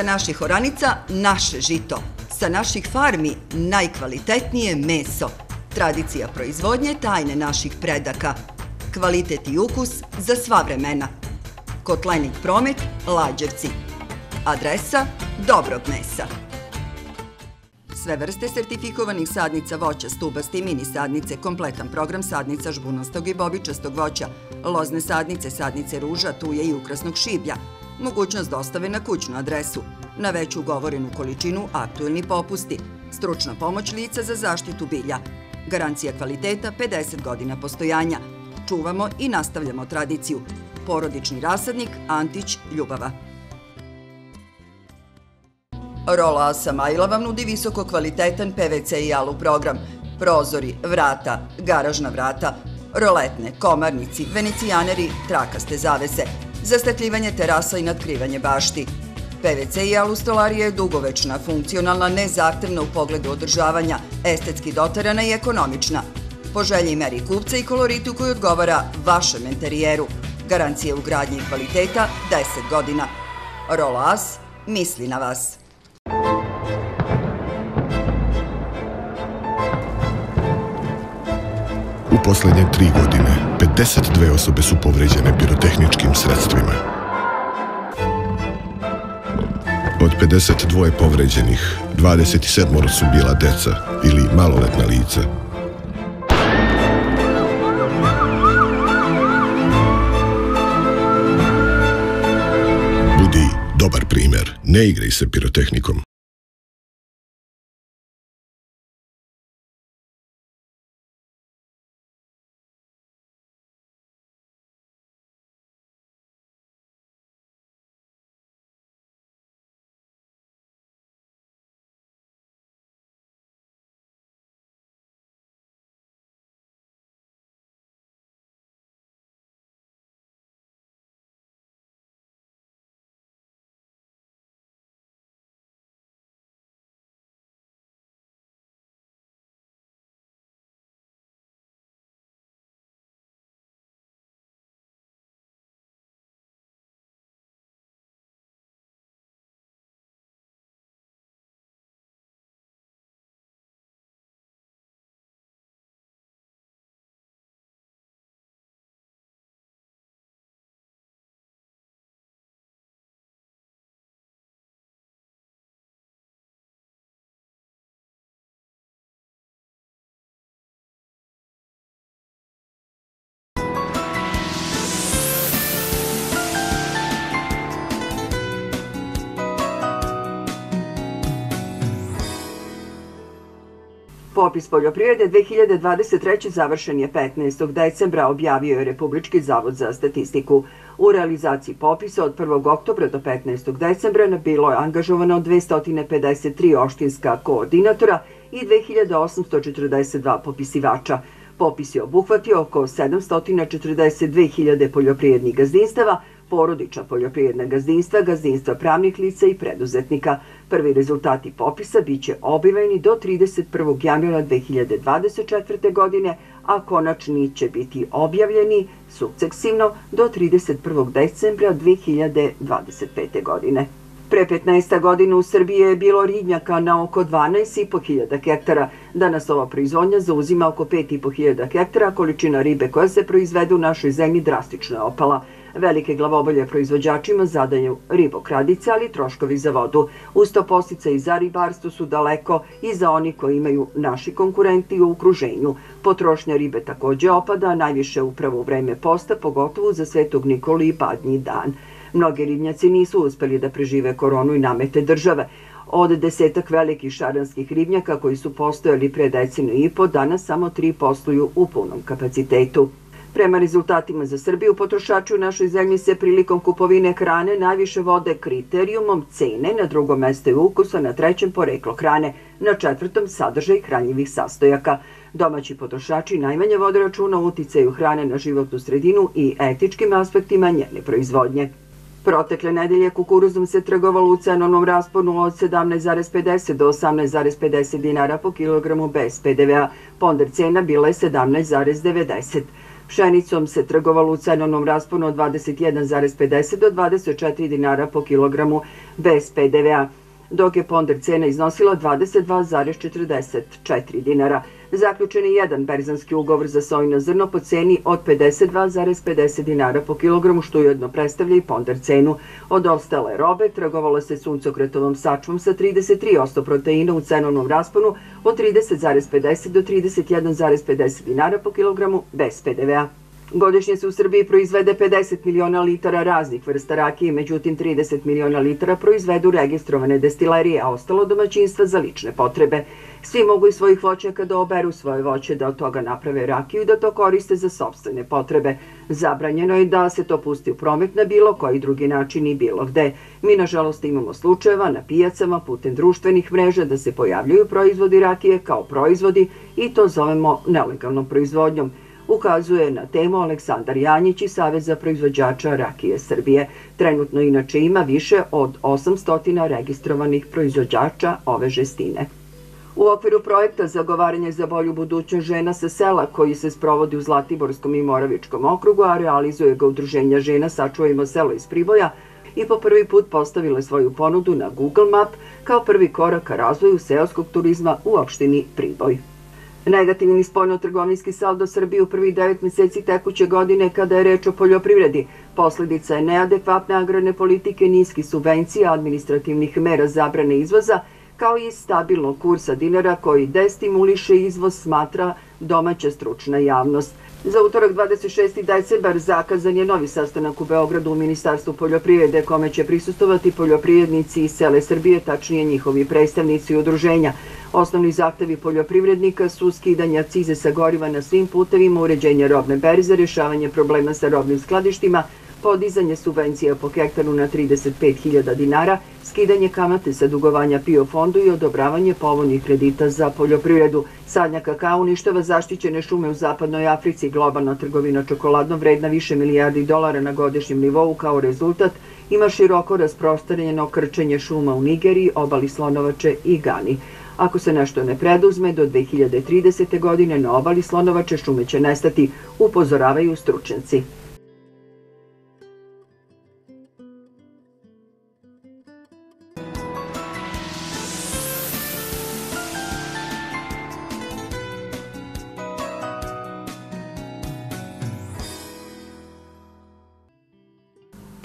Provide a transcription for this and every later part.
Sa naših oranica naše žito. Sa naših farmi najkvalitetnije meso. Tradicija proizvodnje tajne naših predaka. Kvalitet i ukus za sva vremena. Kotlenik promet Lađevci. Adresa Dobrog mesa. Sve vrste sertifikovanih sadnica voća, stubaste i mini sadnice, kompletan program sadnica žbunastog i bobičastog voća, lozne sadnice, sadnice ruža, tuje i ukrasnog šiblja, mogućnost dostave na kućnu adresu, na veću ugovorenu količinu aktuelni popusti, stručna pomoć lica za zaštitu bilja, garancija kvaliteta 50 godina postojanja, čuvamo i nastavljamo tradiciju, porodični rasadnik Antić Ljubava. Rola Samajla vam nudi visoko kvalitetan PVC i alu program, prozori, vrata, garažna vrata, roletne, komarnici, venecijaneri, trakaste zavese, zastakljivanje terasa i natkrivanje bašti. PVC i alu stolarija je dugovečna, funkcionalna, nezahtevna u pogledu održavanja, estetski doterana i ekonomična. Po želji meri kupca i koloritu koji odgovara vašem interijeru. Garancija u gradnji i kvaliteta 10 godina. Rolas misli na vas. U poslednje tri godine 52 osobe su povređene pirotehničkim sredstvima. Od 52 povređenih, 27 su bila deca ili maloletna lica. Budi dobar primer, ne igraj se pirotehnikom. Popis poljoprivrede 2023. završen je 15. decembra, objavio je Republički zavod za statistiku. U realizaciji popisa od 1. oktobra do 15. decembra bilo je angažovano 253 oštinska koordinatora i 2842 popisivača. Popis je obuhvatio oko 742.000 poljoprivrednih gazdinstava, porodična poljoprivredna gazdinstva, gazdinstva pravnih lica i preduzetnika. Prvi rezultati popisa biće objavljeni do 31. januara 2024. godine, a konačni će biti objavljeni sukcesivno do 31. decembra 2025. godine. Pre 15 godina u Srbiji je bilo ribnjaka na oko 12.500 hektara. Danas ova proizvodnja zauzima oko 5.500 hektara, količina ribe koja se proizvede u našoj zemlji drastično je opala. Velike glavobolje proizvođačima zadaju ribokradice, ali troškovi za vodu. Usto postice i za ribarstvo su daleko i za oni koji imaju naši konkurenti u okruženju. Potrošnja ribe takođe opada, najviše upravo u vreme posta, pogotovo za Svetog Nikoli i Badnji dan. Mnogi ribnjaci nisu uspeli da prežive koronu i namete države. Od desetak velikih šaranskih ribnjaka koji su postojali pre decinu i po, danas samo tri posluju u punom kapacitetu. Prema rezultatima za Srbiju, potrošači u našoj zemlji se prilikom kupovine hrane najviše vode kriterijumom cene, na drugom mesto je ukusa, na trećem poreklo hrane, na četvrtom sadržaj hranjivih sastojaka. Domaći potrošači najmanje vode računa o uticaju hrane na životnu sredinu i etičkim aspektima njene proizvodnje. Protekle nedelje kukuruzom se trgovalo u cenovnom rasponu od 17,50 do 18,50 dinara po kilogramu bez PDV-a. Ponder cena bila je 17,90. Pšenicom se trgovalo u cenovnom rasponu od 21,50 do 24 dinara po kilogramu bez PDV-a dok je ponder cena iznosila 22,44 dinara. Zaključen je jedan berzanski ugovor za sojno zrno po ceni od 52,50 dinara po kilogramu, što ujedno predstavlja i ponder cenu. Od ostale robe trgovalo se suncokretovom sačvom sa 33% proteina u cenovnom rasponu od 30,50 do 31,50 dinara po kilogramu bez PDV-a. Godišnje se u Srbiji proizvede 50 miliona litara raznih vrsta rakije, međutim 30 miliona litara proizvedu registrovane destilerije, a ostalo domaćinstva za lične potrebe. Svi mogu iz svojih voćaka da oberu svoje voće, da od toga naprave rakiju i da to koriste za sobstvene potrebe. Zabranjeno je da se to pusti u promet na bilo koji drugi način i bilo gde. Mi, nažalost, imamo slučajeva na pijacama putem društvenih mreža da se pojavljuju proizvodi rakije kao proizvodi i to zovemo nelegalnom proizvodnjom ukazuje na temu Aleksandar Janjić iz Saveza proizvođača rakije Srbije. Trenutno inače ima više od 800 registrovanih proizvođača ove žestine. U okviru projekta Zagovaranje za bolju budućnost žena sa sela, koji se sprovodi u Zlatiborskom i Moravičkom okrugu, a realizuje ga udruženja žena Sačuvajmo selo iz Priboja, i po prvi put postavile svoju ponudu na Google Map kao prvi korak ka razvoju seoskog turizma u opštini Priboj. Negativni spoljno-trgovinski saldo Srbije u prvih devet meseci tekuće godine kada je reč o poljoprivredi. Posledica je neadekvatne agrarne politike, niski subvencija, administrativnih mera zabrane izvoza, kao i stabilnog kursa dinara koji destimuliše izvoz smatra domaća stručna javnost. Za utorak 26. decembar zakazan je novi sastanak u Beogradu u Ministarstvu poljoprivrede kome će prisustovati poljoprivrednici iz cele Srbije, tačnije njihovi predstavnici i udruženja. Osnovni zahtevi poljoprivrednika su skidanje akcize sa goriva na svim putevima, uređenje robne berze, rešavanje problema sa robnim skladištima, podizanje subvencija po hektaru na 35.000 dinara, skidanje kamate sa dugovanja PIO fondu i odobravanje povoljnih kredita za poljoprivredu. Sadnja kakao uništava zaštićene šume u zapadnoj Africi, globalna trgovina čokoladno vredna više milijardi dolara na godišnjem nivou kao rezultat ima široko rasprostranjeno krčenje šuma u Nigeriji, obali Slonovače i Gani. Ako se nešto ne preduzme, do 2030. godine na obali Slonovače šume će nestati, upozoravaju stručnjaci.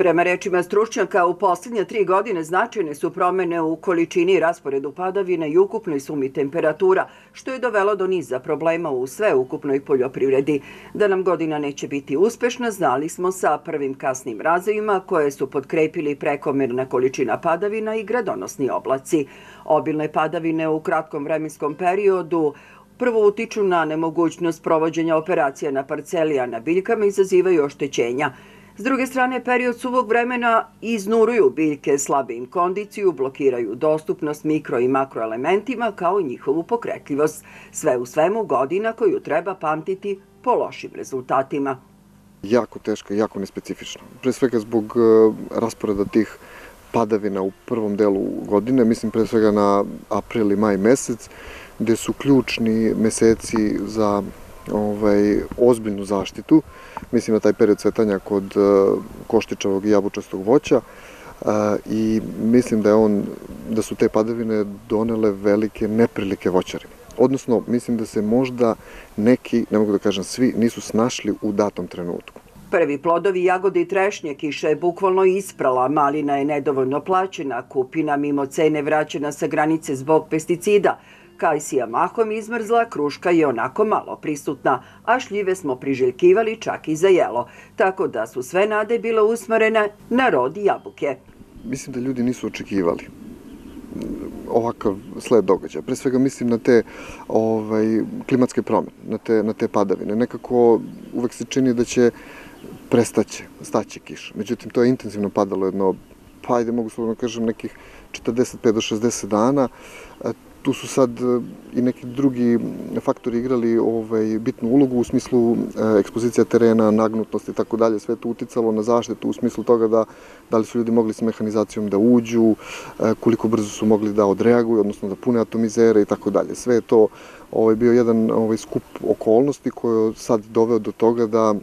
Prema rečima stručnjaka, u poslednje tri godine značajne su promene u količini i rasporedu padavina i ukupnoj sumi temperatura, što je dovelo do niza problema u sveukupnoj poljoprivredi. Da nam godina neće biti uspešna, znali smo sa prvim kasnim razvojima koje su podkrepili prekomerna količina padavina i gradonosni oblaci. Obilne padavine u kratkom vremenskom periodu Prvo utiču na nemogućnost provođenja operacija na parcelija na biljkama izazivaju oštećenja. S druge strane, period suvog vremena iznuruju biljke slabim kondiciju, blokiraju dostupnost mikro i makroelementima kao i njihovu pokretljivost. Sve u svemu godina koju treba pamtiti po lošim rezultatima. Jako teška i jako nespecifična. Pre svega zbog e, rasporeda tih padavina u prvom delu godine, mislim pre svega na april i maj mesec, gde su ključni meseci za ovaj, ozbiljnu zaštitu, mislim na taj period cvetanja kod uh, koštičavog i jabučastog voća uh, i mislim da je on, da su te padavine donele velike neprilike voćarima. Odnosno, mislim da se možda neki, ne mogu da kažem svi, nisu snašli u datom trenutku. Prvi plodovi jagode i trešnje kiša je bukvalno isprala, malina je nedovoljno plaćena, kupina mimo cene vraćena sa granice zbog pesticida, Kajsija mahom izmrzla, kruška je onako malo prisutna, a šljive smo priželjkivali čak i za jelo, tako da su sve nade bile usmerene na rod jabuke. Mislim da ljudi nisu očekivali ovakav sled događaja. Pre svega mislim na te ovaj, klimatske promene, na te, na te padavine. Nekako uvek se čini da će prestaće, staće kiša. Međutim, to je intenzivno padalo jedno, pa ajde mogu slobodno kažem, nekih 45 do 60 dana tu su sad e, i neki drugi faktori igrali ovaj, bitnu ulogu u smislu e, ekspozicija terena, nagnutnosti i tako dalje, sve to uticalo na zaštitu u smislu toga da da li su ljudi mogli s mehanizacijom da uđu, e, koliko brzo su mogli da odreaguju, odnosno da pune atomizere i tako dalje. Sve je to ovaj, bio jedan ovaj, skup okolnosti koji je sad doveo do toga da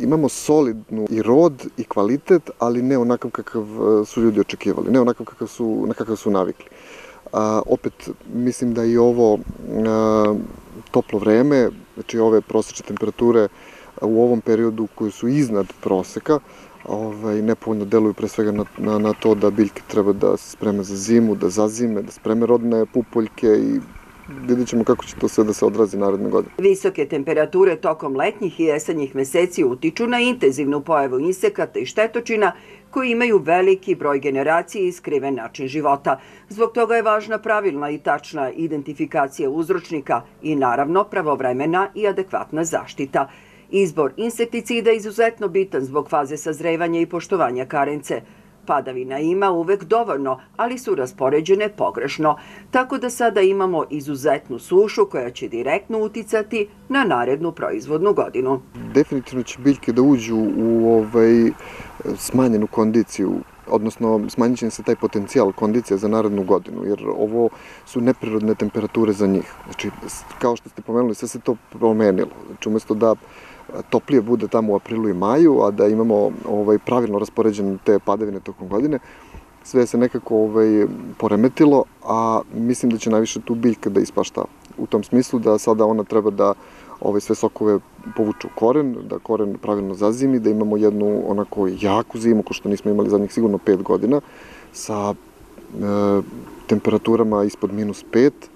imamo solidnu i rod i kvalitet, ali ne onakav kakav e, su ljudi očekivali, ne onakav kakav su, na kakav su navikli. A, opet, mislim da i ovo toplo vreme, znači ove prosečne temperature u ovom periodu koji su iznad proseka, ovaj, nepovoljno deluju pre svega na, na, na to da biljke treba da se spreme za zimu, da zazime, da spreme rodne pupoljke i vidjet ćemo kako će to sve da se odrazi naredne godine. Visoke temperature tokom letnjih i jesenjih meseci utiču na intenzivnu pojavu insekata i štetočina koji imaju veliki broj generacije i skriven način života. Zbog toga je važna pravilna i tačna identifikacija uzročnika i naravno pravovremena i adekvatna zaštita. Izbor insekticida je izuzetno bitan zbog faze sazrevanja i poštovanja karence. Padavina ima uvek dovoljno, ali su raspoređene pogrešno, tako da sada imamo izuzetnu sušu koja će direktno uticati na narednu proizvodnu godinu. Definitivno će biljke da uđu u ovaj, smanjenu kondiciju odnosno smanjit će se taj potencijal kondicije za narednu godinu, jer ovo su neprirodne temperature za njih. Znači, kao što ste pomenuli, sve se to promenilo. Znači, umesto da toplije bude tamo u aprilu i maju, a da imamo ovaj, pravilno raspoređene te padavine tokom godine, sve se nekako ovaj, poremetilo, a mislim da će najviše tu biljka da ispašta. U tom smislu da sada ona treba da ovaj, sve sokove povuče u koren, da koren pravilno zazimi, da imamo jednu onako jaku zimu, ko što nismo imali zadnjih sigurno 5 godina, sa e, temperaturama ispod minus 5, E,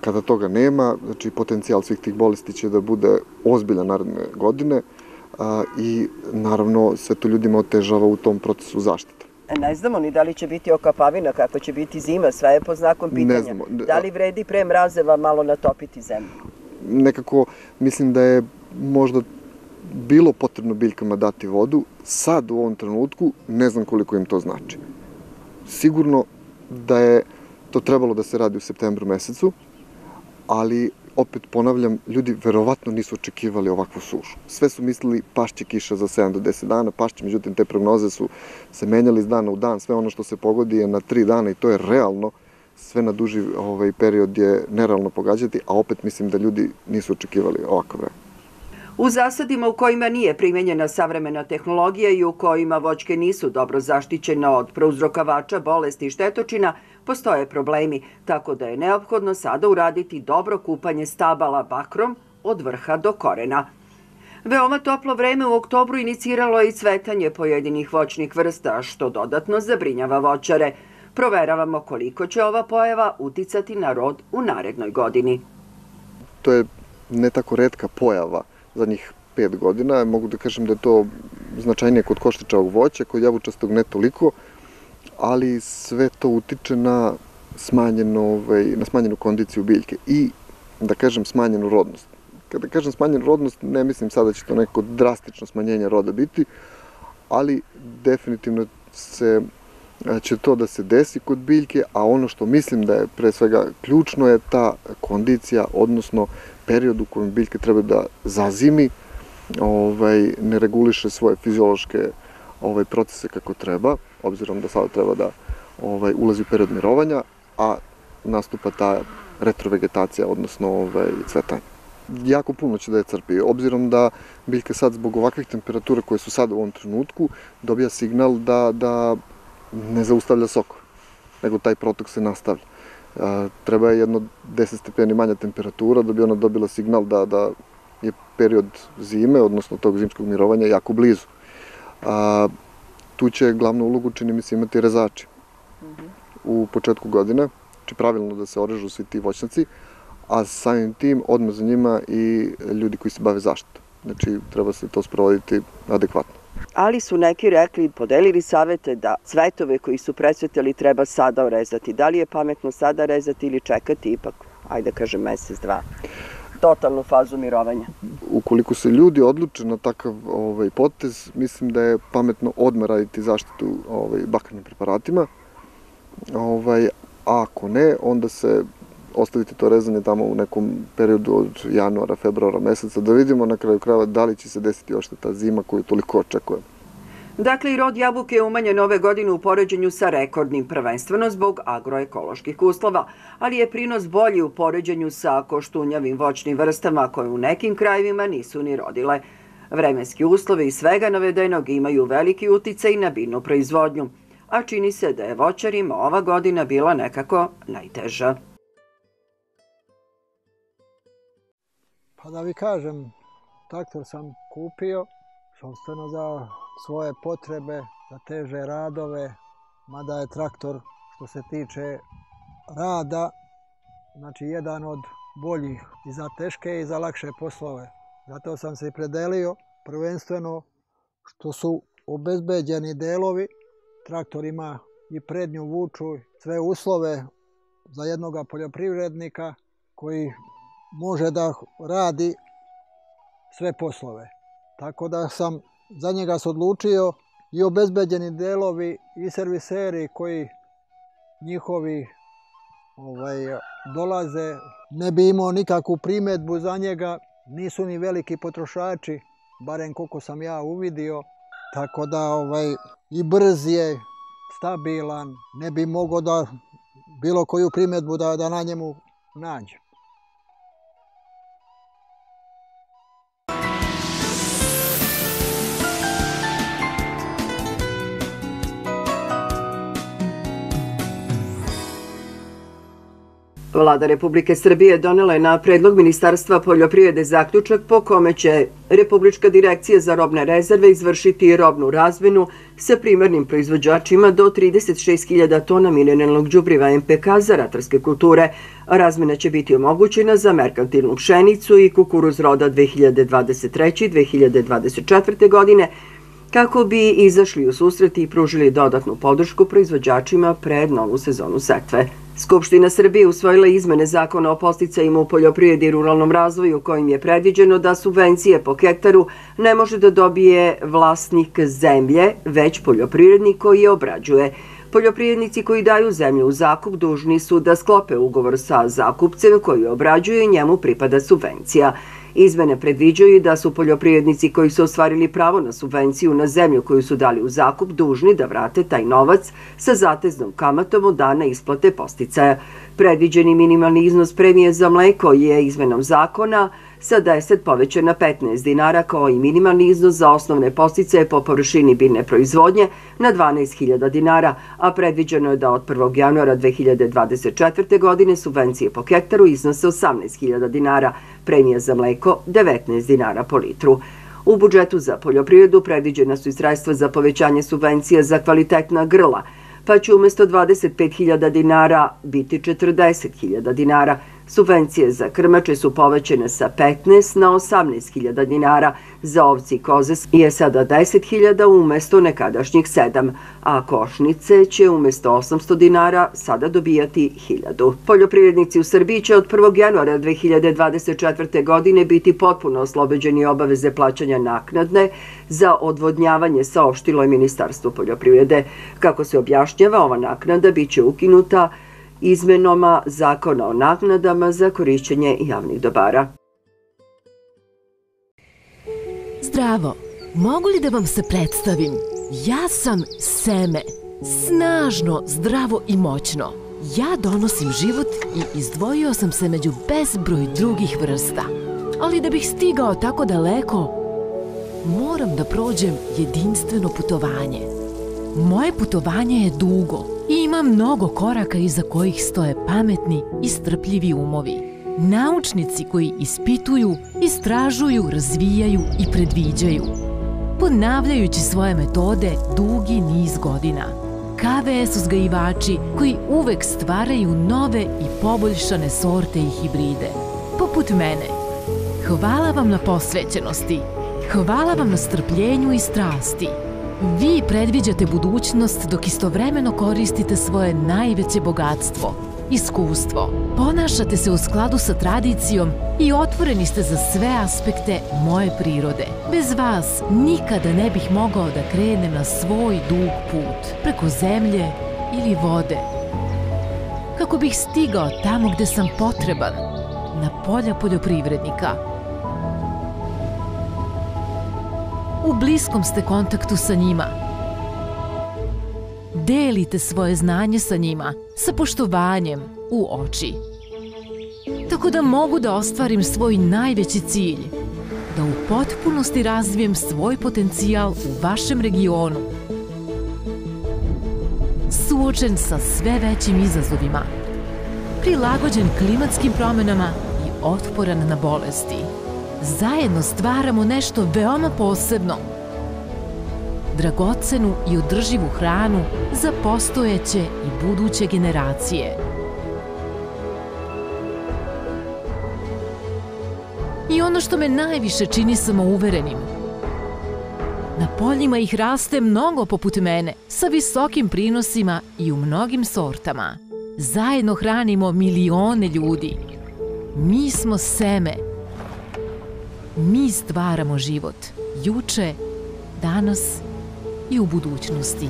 kada toga nema, znači potencijal svih tih bolesti će da bude ozbiljan naredne godine a, i naravno sve to ljudima otežava u tom procesu zaštite. E, ne znamo ni da li će biti okapavina, kako će biti zima, sve je po znakom pitanja. Ne znamo. Da li vredi pre mrazeva malo natopiti zemlju? Nekako mislim da je možda bilo potrebno biljkama dati vodu, sad u ovom trenutku ne znam koliko im to znači. Sigurno da je to trebalo da se radi u septembru mesecu, ali opet ponavljam, ljudi verovatno nisu očekivali ovakvu sušu. Sve su mislili pašće kiša za 7 do 10 dana, pašće, međutim te prognoze su se menjali iz dana u dan, sve ono što se pogodi je na 3 dana i to je realno, sve na duži ovaj, period je nerealno pogađati, a opet mislim da ljudi nisu očekivali ovakav vreme. U zasadima u kojima nije primenjena savremena tehnologija i u kojima voćke nisu dobro zaštićene od prouzrokavača, bolesti i štetočina, postoje problemi, tako da je neophodno sada uraditi dobro kupanje stabala bakrom od vrha do korena. Veoma toplo vreme u oktobru iniciralo je i cvetanje pojedinih voćnih vrsta, što dodatno zabrinjava voćare. Proveravamo koliko će ova pojava uticati na rod u narednoj godini. To je ne tako redka pojava zadnjih pet godina. Mogu da kažem da je to značajnije kod koštičavog voća, kod jabučastog ne toliko, ali sve to utiče na smanjenu, ovaj, na smanjenu kondiciju biljke i, da kažem, smanjenu rodnost. Kada kažem smanjenu rodnost, ne mislim sada da će to neko drastično smanjenje roda biti, ali definitivno se će to da se desi kod biljke, a ono što mislim da je pre svega ključno je ta kondicija, odnosno period u kojem biljka treba da zazimi, ovaj, ne reguliše svoje fiziološke ovaj, procese kako treba, obzirom da sada treba da ovaj, ulazi u period mirovanja, a nastupa ta retrovegetacija, odnosno ovaj, cvetanje. Jako puno će da je crpi, obzirom da biljka sad zbog ovakvih temperatura koje su sad u ovom trenutku dobija signal da, da ne zaustavlja sokove, nego taj protok se nastavlja. A, treba je jedno 10 stepeni manja temperatura da bi ona dobila signal da, da je period zime, odnosno tog zimskog mirovanja, jako blizu. A, tu će glavnu ulogu, čini mi se, imati rezači. Mm. U početku godine, znači pravilno da se orežu svi ti voćnaci, a samim tim odmah za njima i ljudi koji se bave zaštitom. Znači, treba se to sprovoditi adekvatno ali su neki rekli, podelili savete da cvetove koji su presvetili treba sada orezati. Da li je pametno sada rezati ili čekati ipak, ajde da kažem, mesec, dva? Totalnu fazu mirovanja. Ukoliko se ljudi odluče na takav ovaj, potez, mislim da je pametno odmah raditi zaštitu ovaj, bakarnim preparatima. Ovaj, a ako ne, onda se ostaviti to rezanje tamo u nekom periodu od januara, februara meseca, da vidimo na kraju krava da li će se desiti još ta zima koju toliko očekujemo. Dakle, i rod jabuke je umanjen ove godine u poređenju sa rekordnim prvenstveno zbog agroekoloških uslova, ali je prinos bolji u poređenju sa koštunjavim voćnim vrstama koje u nekim krajevima nisu ni rodile. Vremenski uslovi i svega navedenog imaju veliki uticaj na biljnu proizvodnju, a čini se da je voćarima ova godina bila nekako najteža. Pa da vi kažem, traktor sam kupio, sobstveno za svoje potrebe, za teže radove, mada je traktor što se tiče rada, znači jedan od boljih i za teške i za lakše poslove. Zato sam se predelio prvenstveno što su obezbeđeni delovi, traktor ima i prednju vuču, sve uslove za jednog poljoprivrednika koji može da radi sve poslove. Tako da sam za njega se odlučio i obezbeđeni delovi i serviseri koji njihovi ovaj, dolaze, ne bi imao nikakvu primetbu za njega, nisu ni veliki potrošači, barem koliko sam ja uvidio, tako da ovaj, i brz je, stabilan, ne bi mogao da bilo koju primetbu da, da na njemu nađe. Vlada Republike Srbije donela je na predlog Ministarstva poljoprivrede zaključak po kome će Republička direkcija za robne rezerve izvršiti robnu razmenu sa primarnim proizvođačima do 36.000 tona mineralnog džubriva MPK za ratarske kulture. Razmena će biti omogućena za merkantilnu pšenicu i kukuruz roda 2023. i 2024. godine, kako bi izašli u susret i pružili dodatnu podršku proizvođačima pred novu sezonu setve. Skupština Srbije usvojila izmene zakona o posticajima u poljoprijedi i ruralnom razvoju kojim je predviđeno da subvencije po hektaru ne može da dobije vlasnik zemlje, već poljoprivrednik koji je obrađuje. Poljoprivrednici koji daju zemlju u zakup dužni su da sklope ugovor sa zakupcem koji obrađuje i njemu pripada subvencija. Izmene predviđaju da su poljoprivrednici koji su ostvarili pravo na subvenciju na zemlju koju su dali u zakup dužni da vrate taj novac sa zateznom kamatom od dana isplate posticaja. Predviđeni minimalni iznos premije za mleko je izmenom zakona sa 10 povećan na 15 dinara kao i minimalni iznos za osnovne posticaje po površini biljne proizvodnje na 12.000 dinara, a predviđeno je da od 1. januara 2024. godine subvencije po hektaru iznose 18.000 dinara, premija za mleko 19 dinara po litru. U budžetu za poljoprivredu predviđena su i sredstva za povećanje subvencija za kvalitetna grla, pa će umesto 25.000 dinara biti 40.000 dinara, Subvencije za krmače su povećene sa 15 na 18.000 dinara, za ovci i koze je sada 10.000 umesto nekadašnjih 7, a košnice će umesto 800 dinara sada dobijati 1000. Poljoprivrednici u Srbiji će od 1. januara 2024. godine biti potpuno oslobeđeni obaveze plaćanja naknadne za odvodnjavanje saopštilo je Ministarstvo poljoprivrede. Kako se objašnjava, ova naknada biće ukinuta izmenoma zakona o naknadama za korišćenje javnih dobara. Zdravo! Mogu li da vam se predstavim? Ja sam seme. Snažno, zdravo i moćno. Ja donosim život i izdvojio sam se među bezbroj drugih vrsta. Ali da bih stigao tako daleko, moram da prođem jedinstveno putovanje. Moje putovanje je dugo, i ima mnogo koraka iza kojih stoje pametni i strpljivi umovi. Naučnici koji ispituju, istražuju, razvijaju i predviđaju, ponavljajući svoje metode dugi niz godina. KVS uzgajivači koji uvek stvaraju nove i poboljšane sorte i hibride. Poput mene. Hvala vam na posvećenosti. Hvala vam na strpljenju i strasti. Vi predviđate budućnost dok istovremeno koristite svoje najveće bogatstvo, iskustvo. Ponašate se u skladu sa tradicijom i otvoreni ste za sve aspekte moje prirode. Bez vas nikada ne bih mogao da krenem na svoj dug put, preko zemlje ili vode. kako bih stigao tamo gde sam potreban, na polja poljoprivrednika. U bliskom ste kontaktu sa njima. Delite svoje znanje sa njima, sa poštovanjem u oči. Tako da mogu da ostvarim svoj najveći cilj, da u potpunosti razvijem svoj potencijal u vašem regionu. Suočen sa sve većim izazovima, prilagođen klimatskim promenama i otporan na bolesti. Zajedno stvaramo nešto veoma posebno. Dragocenu i održivu hranu za postojeće i buduće generacije. I ono što me najviše čini samouverenim. Na poljima ih raste mnogo poput mene, sa visokim prinosima i u mnogim sortama. Zajedno hranimo milione ljudi. Mi smo seme. Mi stvaramo život. Juče, danas i u budućnosti.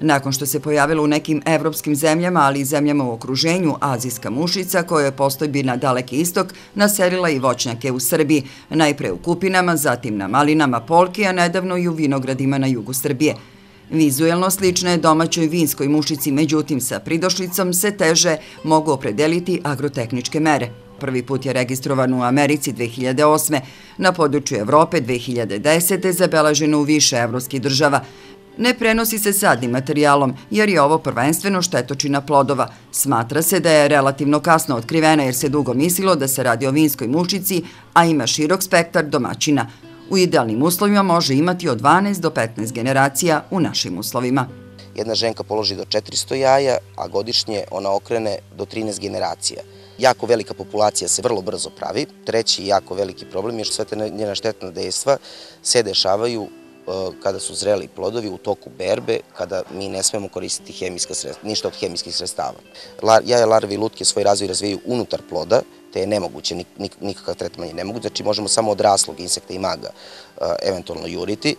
Nakon što se pojavila u nekim evropskim zemljama, ali i zemljama u okruženju, azijska mušica, koja je postojbi na daleki istok, naselila i voćnjake u Srbiji, najpre u kupinama, zatim na malinama polki, a nedavno i u vinogradima na jugu Srbije. Vizuelno slična je domaćoj vinskoj mušici, međutim sa pridošlicom se teže mogu opredeliti agrotehničke mere. Prvi put je registrovan u Americi 2008. Na području Evrope 2010. zabelaženo u više evropskih država. Ne prenosi se sadnim materijalom, jer je ovo prvenstveno štetočina plodova. Smatra se da je relativno kasno otkrivena jer se dugo mislilo da se radi o vinskoj mušici, a ima širok spektar domaćina. U idealnim uslovima može imati od 12 do 15 generacija u našim uslovima. Jedna ženka položi do 400 jaja, a godišnje ona okrene do 13 generacija. Jako velika populacija se vrlo brzo pravi. Treći jako veliki problem je što sve te njena štetna dejstva se dešavaju kada su zreli plodovi u toku berbe, kada mi ne smemo koristiti hemijska sredstva, ništa od hemijskih sredstava. Jaja, larve i lutke svoj razvoj razvijaju unutar ploda, te je nemoguće, nikakav tretman je nemoguće, znači možemo samo odraslog insekta i maga e, eventualno juriti.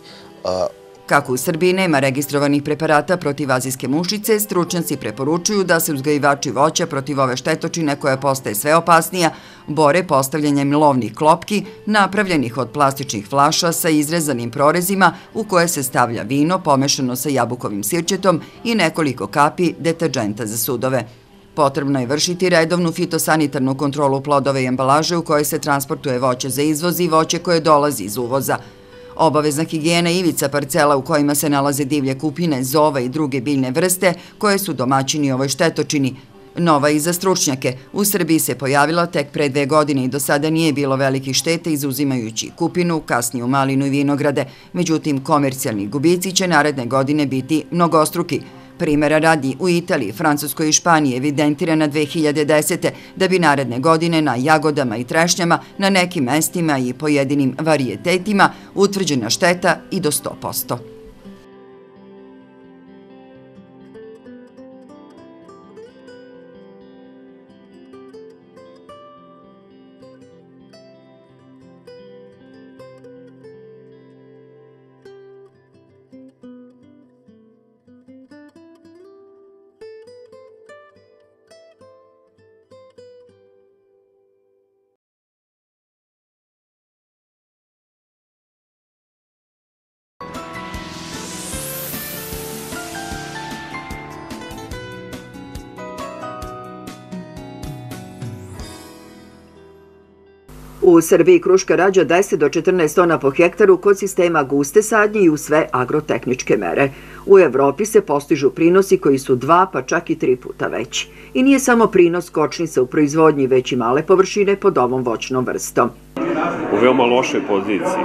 Kako u Srbiji nema registrovanih preparata protiv azijske mušice, stručnjaci preporučuju da se uzgajivači voća protiv ove štetočine koja postaje sve opasnija bore postavljanjem lovnih klopki napravljenih od plastičnih flaša sa izrezanim prorezima u koje se stavlja vino pomešano sa jabukovim sirćetom i nekoliko kapi deterđenta za sudove. Potrebno je vršiti redovnu fitosanitarnu kontrolu plodove i embalaže u kojoj se transportuje voće za izvoz i voće koje dolazi iz uvoza – Obavezna higijena ivica parcela u kojima se nalaze divlje kupine, zova i druge biljne vrste koje su domaćini ovoj štetočini. Nova i za stručnjake. U Srbiji se pojavila tek pre dve godine i do sada nije bilo velikih štete izuzimajući kupinu, kasniju malinu i vinograde. Međutim, komercijalni gubici će naredne godine biti mnogostruki – Primera radi, u Italiji, Francuskoj i Španiji evidentirana 2010. da bi naredne godine na jagodama i trešnjama na nekim mestima i pojedinim varijetetima utvrđena šteta i do 100%. U Srbiji kruška rađa 10 do 14 tona po hektaru kod sistema guste sadnje i u sve agrotehničke mere. U Evropi se postižu prinosi koji su dva pa čak i tri puta veći. I nije samo prinos kočnica u proizvodnji, već i male površine pod ovom voćnom vrstom. U veoma lošoj poziciji.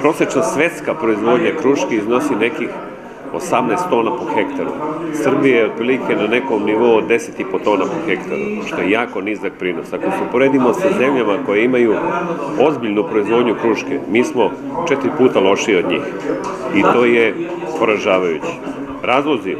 prosečna svetska proizvodnja kruške iznosi nekih 18 tona po hektaru. Srbija je otprilike na nekom nivou 10,5 tona po hektaru, što je jako nizak prinos. Ako se uporedimo sa zemljama koje imaju ozbiljnu proizvodnju kruške, mi smo četiri puta lošiji od njih. I to je poražavajuće. Razlozi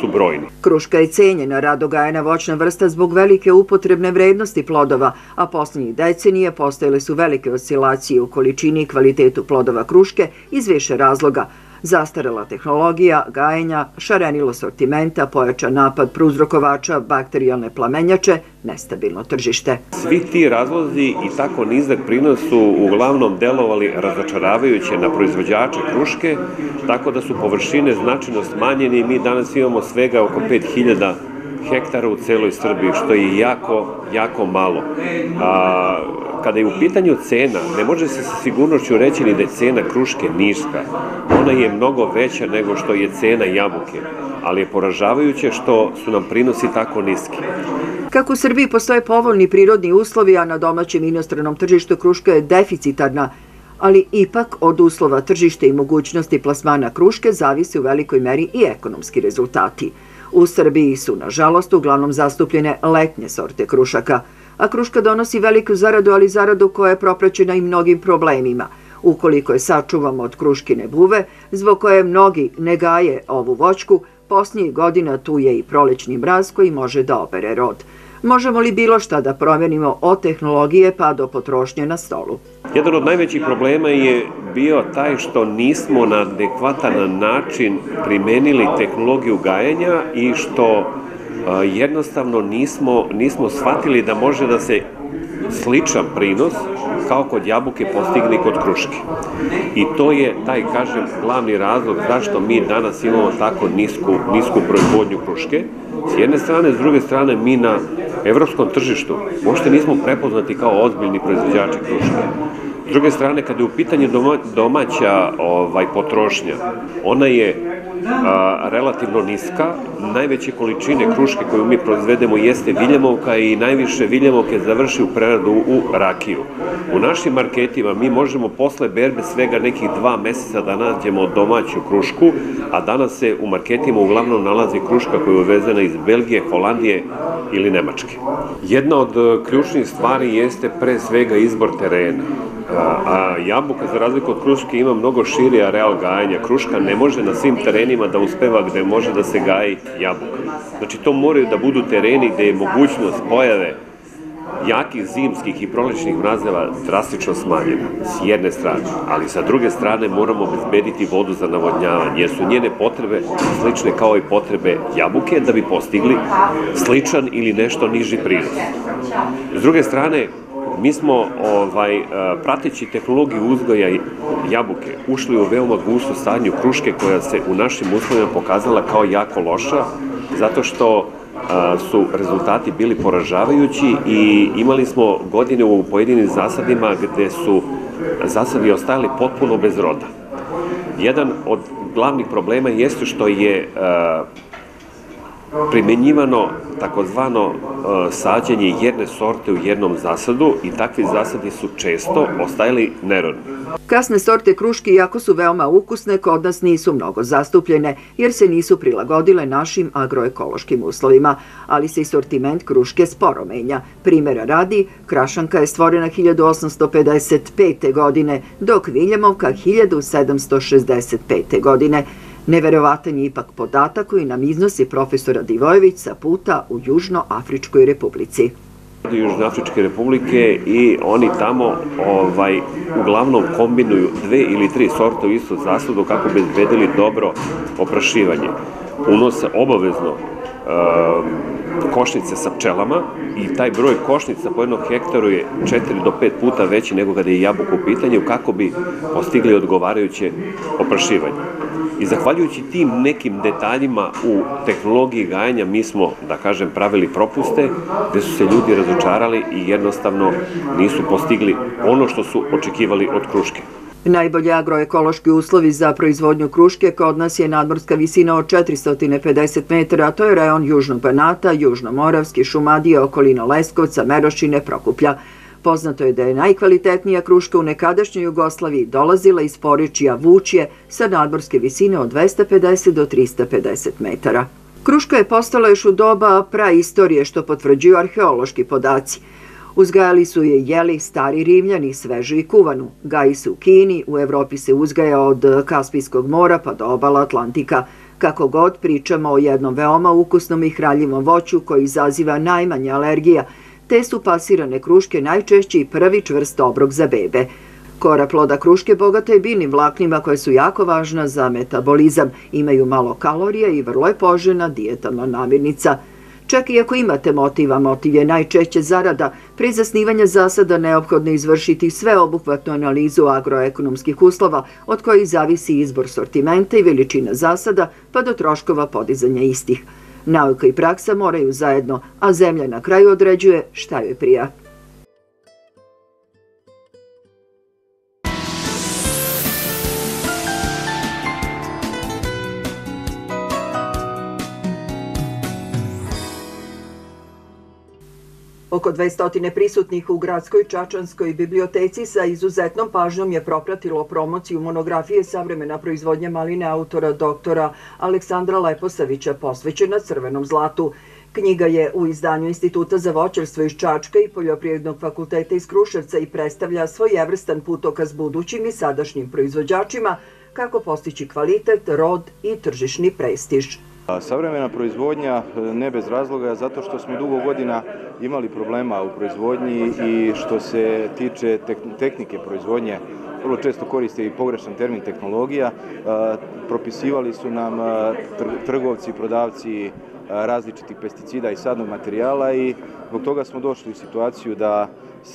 su brojni. Kruška je cenjena radogajena voćna vrsta zbog velike upotrebne vrednosti plodova, a poslednjih decenija postojele su velike oscilacije u količini i kvalitetu plodova kruške iz više razloga – zastarela tehnologija, gajenja, šarenilo sortimenta, pojačan napad prouzrokovača, bakterijalne plamenjače, nestabilno tržište. Svi ti razlozi i tako nizak prinos su uglavnom delovali razočaravajuće na proizvođače kruške, tako da su površine značajno smanjene i mi danas imamo svega oko 5000 hektara u celoj Srbiji, što je jako, jako malo. A, kada je u pitanju cena, ne može se sa sigurnošću reći ni da je cena kruške niska. Ona je mnogo veća nego što je cena jabuke, ali je poražavajuće što su nam prinosi tako niski. Kako u Srbiji postoje povoljni prirodni uslovi, a na domaćem inostranom tržištu kruška je deficitarna, ali ipak od uslova tržišta i mogućnosti plasmana kruške zavise u velikoj meri i ekonomski rezultati. U Srbiji su, nažalost, uglavnom zastupljene letnje sorte krušaka – a kruška donosi veliku zaradu, ali zaradu koja je propraćena i mnogim problemima. Ukoliko je sačuvamo od kruškine buve, zbog koje mnogi ne gaje ovu voćku, posljednjih godina tu je i prolećni mraz koji može da opere rod. Možemo li bilo šta da promenimo od tehnologije pa do potrošnje na stolu? Jedan od najvećih problema je bio taj što nismo na adekvatan način primenili tehnologiju gajanja i što jednostavno nismo, nismo shvatili da može da se sličan prinos kao kod jabuke postigne kod kruške. I to je taj, kažem, glavni razlog zašto mi danas imamo tako nisku, nisku proizvodnju kruške. S jedne strane, s druge strane, mi na evropskom tržištu možete nismo prepoznati kao ozbiljni proizvođači kruške. S druge strane, kada je u pitanju domaća ovaj, potrošnja, ona je a, relativno niska. Najveće količine kruške koju mi proizvedemo jeste viljemovka i najviše viljemovke završi u preradu u rakiju. U našim marketima mi možemo posle berbe svega nekih dva meseca da nađemo domaću krušku, a danas se u marketima uglavnom nalazi kruška koja je uvezena iz Belgije, Holandije ili Nemačke. Jedna od e, ključnih stvari jeste pre svega izbor terena. A jabuka, za razliku od kruške, ima mnogo širi areal gajanja. Kruška ne može na svim terenima da uspeva gde može da se gaji jabuka. Znači, to moraju da budu tereni gde je mogućnost pojave jakih zimskih i prolećnih mrazeva drastično smanjena, s jedne strane, ali sa druge strane moramo obezbediti vodu za navodnjavanje, jer su njene potrebe slične kao i potrebe jabuke da bi postigli sličan ili nešto niži prinos. S druge strane, Mi smo, ovaj, e, prateći tehnologiju uzgoja jabuke, ušli u veoma gustu sadnju kruške koja se u našim uslovima pokazala kao jako loša, zato što e, su rezultati bili poražavajući i imali smo godine u pojedinim zasadima gde su zasadi ostajali potpuno bez roda. Jedan od glavnih problema jeste što je a, e, primenjivano takozvano e, sađenje jedne sorte u jednom zasadu i takvi zasadi su često ostajali nerodni. Kasne sorte kruške, iako su veoma ukusne, kod nas nisu mnogo zastupljene, jer se nisu prilagodile našim agroekološkim uslovima, ali se i sortiment kruške sporo menja. Primera radi, krašanka je stvorena 1855. godine, dok Viljemovka 1765. godine. Neverovatan je ipak podatak koji nam iznosi profesora Divojević sa puta u Južnoafričkoj republici. Južnoafričke republike i oni tamo ovaj, uglavnom kombinuju dve ili tri sorte u istu zasudu kako bi izvedeli dobro oprašivanje. Unose obavezno košnice sa pčelama i taj broj košnica po jednom hektaru je 4 do 5 puta veći nego kada je jabuka u pitanju kako bi postigli odgovarajuće oprašivanje. I zahvaljujući tim nekim detaljima u tehnologiji gajanja mi smo, da kažem, pravili propuste gde su se ljudi razočarali i jednostavno nisu postigli ono što su očekivali od kruške. Najbolji agroekološki uslovi za proizvodnju kruške kod nas je nadmorska visina od 450 metara, a to je reon Južnog Banata, Južnomoravski, Šumadija, okolina Leskovca, Merošine, Prokuplja. Poznato je da je najkvalitetnija kruška u nekadašnjoj Jugoslaviji dolazila iz poričija Vučje sa nadmorske visine od 250 do 350 metara. Kruška je postala još u doba praistorije što potvrđuju arheološki podaci – Uzgajali su je jeli stari rimljani, svežu i kuvanu. Gaji se u Kini, u Evropi se uzgaja od Kaspijskog mora pa do obala Atlantika. Kako god pričamo o jednom veoma ukusnom i hraljivom voću koji izaziva najmanje alergija, te su pasirane kruške najčešći prvi čvrst obrok za bebe. Kora ploda kruške bogata je biljnim vlaknima koje su jako važna za metabolizam, imaju malo kalorija i vrlo je požena dijetalna namirnica – Čak i ako imate motiva, motiv je najčešće zarada, pri zasnivanju zasada neophodno izvršiti sveobuhvatnu analizu agroekonomskih uslova od kojih zavisi izbor sortimenta i veličina zasada pa do troškova podizanja istih. Nauka i praksa moraju zajedno, a zemlja na kraju određuje šta joj prija. Oko 200 prisutnih u gradskoj Čačanskoj biblioteci sa izuzetnom pažnjom je propratilo promociju monografije Savremena proizvodnja maline autora doktora Aleksandra Leposavića posvećena crvenom zlatu. Knjiga je u izdanju Instituta za voćarstvo iz Čačka i Poljoprivrednog fakulteta iz Kruševca i predstavlja svojevrstan putokaz budućim i sadašnjim proizvođačima kako postići kvalitet, rod i tržišni prestiž. Savremena proizvodnja e, ne bez razloga zato što smo dugo godina imali problema u proizvodnji i što se tiče tehnike proizvodnje vrlo često koriste i pogrešan termin tehnologija. E, propisivali su nam e, trgovci, prodavci različitih pesticida i sadnog materijala i zbog toga smo došli u situaciju da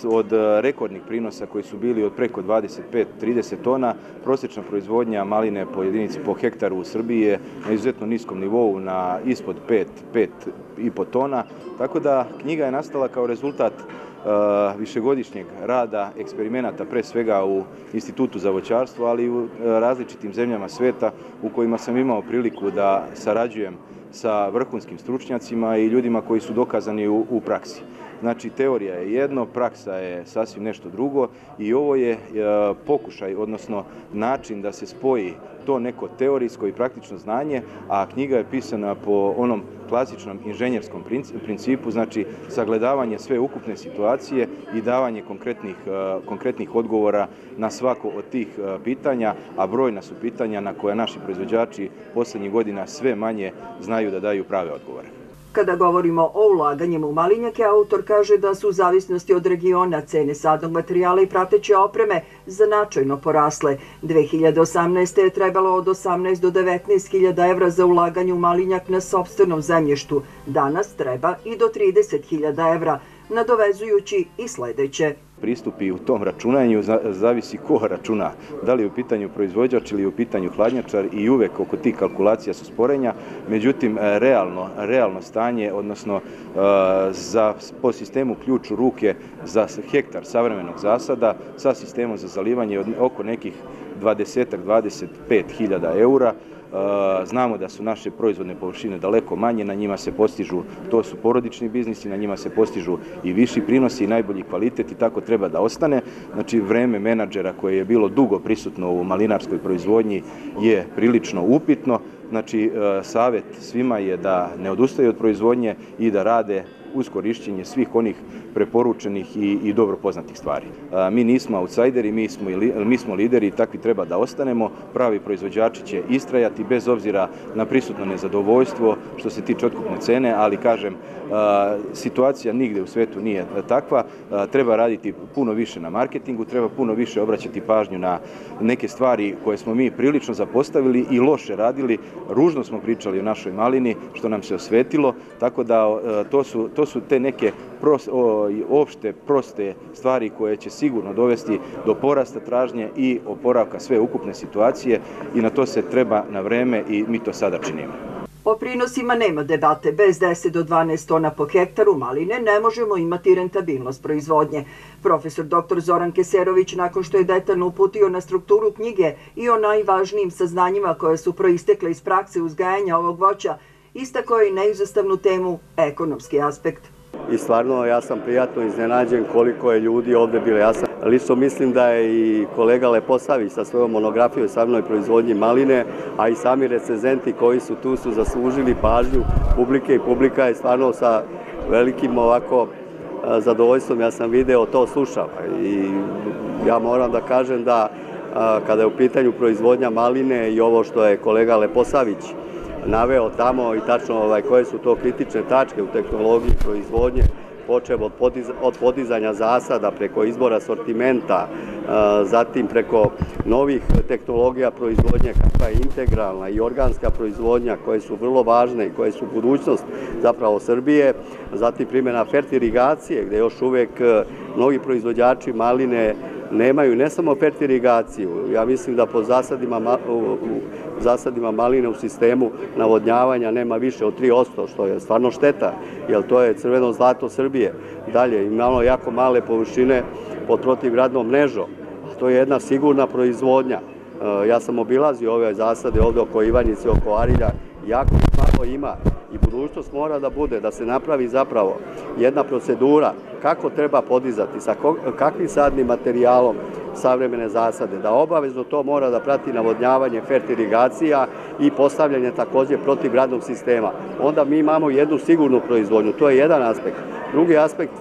od e, rekordnih prinosa koji su bili od preko 25-30 tona, prosječna proizvodnja maline po jedinici po hektaru u Srbiji je na izuzetno niskom nivou, na ispod 5, 5,5 tona, tako da knjiga je nastala kao rezultat Uh, višegodišnjeg rada, eksperimenata pre svega u Institutu za voćarstvo, ali i u uh, različitim zemljama sveta u kojima sam imao priliku da sarađujem sa vrhunskim stručnjacima i ljudima koji su dokazani u, u praksi. Znači, teorija je jedno, praksa je sasvim nešto drugo i ovo je e, pokušaj, odnosno način da se spoji to neko teorijsko i praktično znanje, a knjiga je pisana po onom klasičnom inženjerskom principu, znači sagledavanje sve ukupne situacije i davanje konkretnih, e, konkretnih odgovora na svako od tih e, pitanja, a brojna su pitanja na koja naši proizvođači poslednjih godina sve manje znaju da daju prave odgovore. Kada govorimo o ulaganjima u malinjake, autor kaže da su u zavisnosti od regiona cene sadnog materijala i prateće opreme značajno porasle. 2018. je trebalo od 18 do 19 hiljada evra za ulaganje u malinjak na sobstvenom zemljištu. Danas treba i do 30 hiljada evra, nadovezujući i sledeće pristupi u tom računanju zavisi ko računa, da li je u pitanju proizvođač ili u pitanju hladnjačar i uvek oko tih kalkulacija su sporenja, međutim e, realno, realno stanje, odnosno e, za, po sistemu ključ u ruke za hektar savremenog zasada sa sistemom za zalivanje oko nekih 20-25 hiljada eura, Znamo da su naše proizvodne površine daleko manje, na njima se postižu, to su porodični biznisi, na njima se postižu i viši prinosi i najbolji kvalitet i tako treba da ostane. Znači vreme menadžera koje je bilo dugo prisutno u malinarskoj proizvodnji je prilično upitno. Znači, savet svima je da ne odustaju od proizvodnje i da rade uz korišćenje svih onih preporučenih i, i dobro poznatih stvari. Mi nismo outsideri, mi smo, mi smo lideri i takvi treba da ostanemo. Pravi proizvođači će istrajati bez obzira na prisutno nezadovoljstvo što se tiče otkupne cene, ali kažem, situacija nigde u svetu nije takva. Treba raditi puno više na marketingu, treba puno više obraćati pažnju na neke stvari koje smo mi prilično zapostavili i loše radili. Ružno smo pričali o našoj malini, što nam se osvetilo, tako da to su, to su te neke pros, o, opšte, proste stvari koje će sigurno dovesti do porasta tražnje i oporavka sve ukupne situacije i na to se treba na vreme i mi to sada činimo. O prinosima nema debate. Bez 10 do 12 tona po hektaru maline ne možemo imati rentabilnost proizvodnje. Profesor dr. Zoran Keserović, nakon što je detaljno uputio na strukturu knjige i o najvažnijim saznanjima koje su proistekle iz prakse uzgajanja ovog voća, istako je i neizostavnu temu ekonomski aspekt i stvarno ja sam prijatno iznenađen koliko je ljudi ovde bilo. Ja sam lično mislim da je i kolega Leposavić sa svojom monografijom sa mnoj proizvodnji maline, a i sami recenzenti koji su tu su zaslužili pažnju publike i publika je stvarno sa velikim ovako zadovoljstvom ja sam video to slušao i ja moram da kažem da kada je u pitanju proizvodnja maline i ovo što je kolega Leposavić naveo tamo i tačno ovaj, koje su to kritične tačke u tehnologiji proizvodnje, počeo od, podiz, od podizanja zasada preko izbora sortimenta, zatim preko novih tehnologija proizvodnje kakva je integralna i organska proizvodnja koje su vrlo važne i koje su budućnost zapravo Srbije, zatim primjena fertirigacije gde još uvek mnogi proizvođači maline nemaju ne samo fertirigaciju, ja mislim da po zasadima, u zasadima maline u sistemu navodnjavanja nema više od 3%, što je stvarno šteta, jer to je crveno zlato Srbije. Dalje, imamo jako male površine pod protivgradnom mrežom, to je jedna sigurna proizvodnja. E, ja sam obilazio ove zasade ovde oko Ivanjice, oko Arilja, jako malo ima i budućnost mora da bude da se napravi zapravo jedna procedura kako treba podizati, sa kakvim sadnim materijalom savremene zasade, da obavezno to mora da prati navodnjavanje, fertirigacija i postavljanje takođe protivgradnog sistema. Onda mi imamo jednu sigurnu proizvodnju, to je jedan aspekt. Drugi aspekt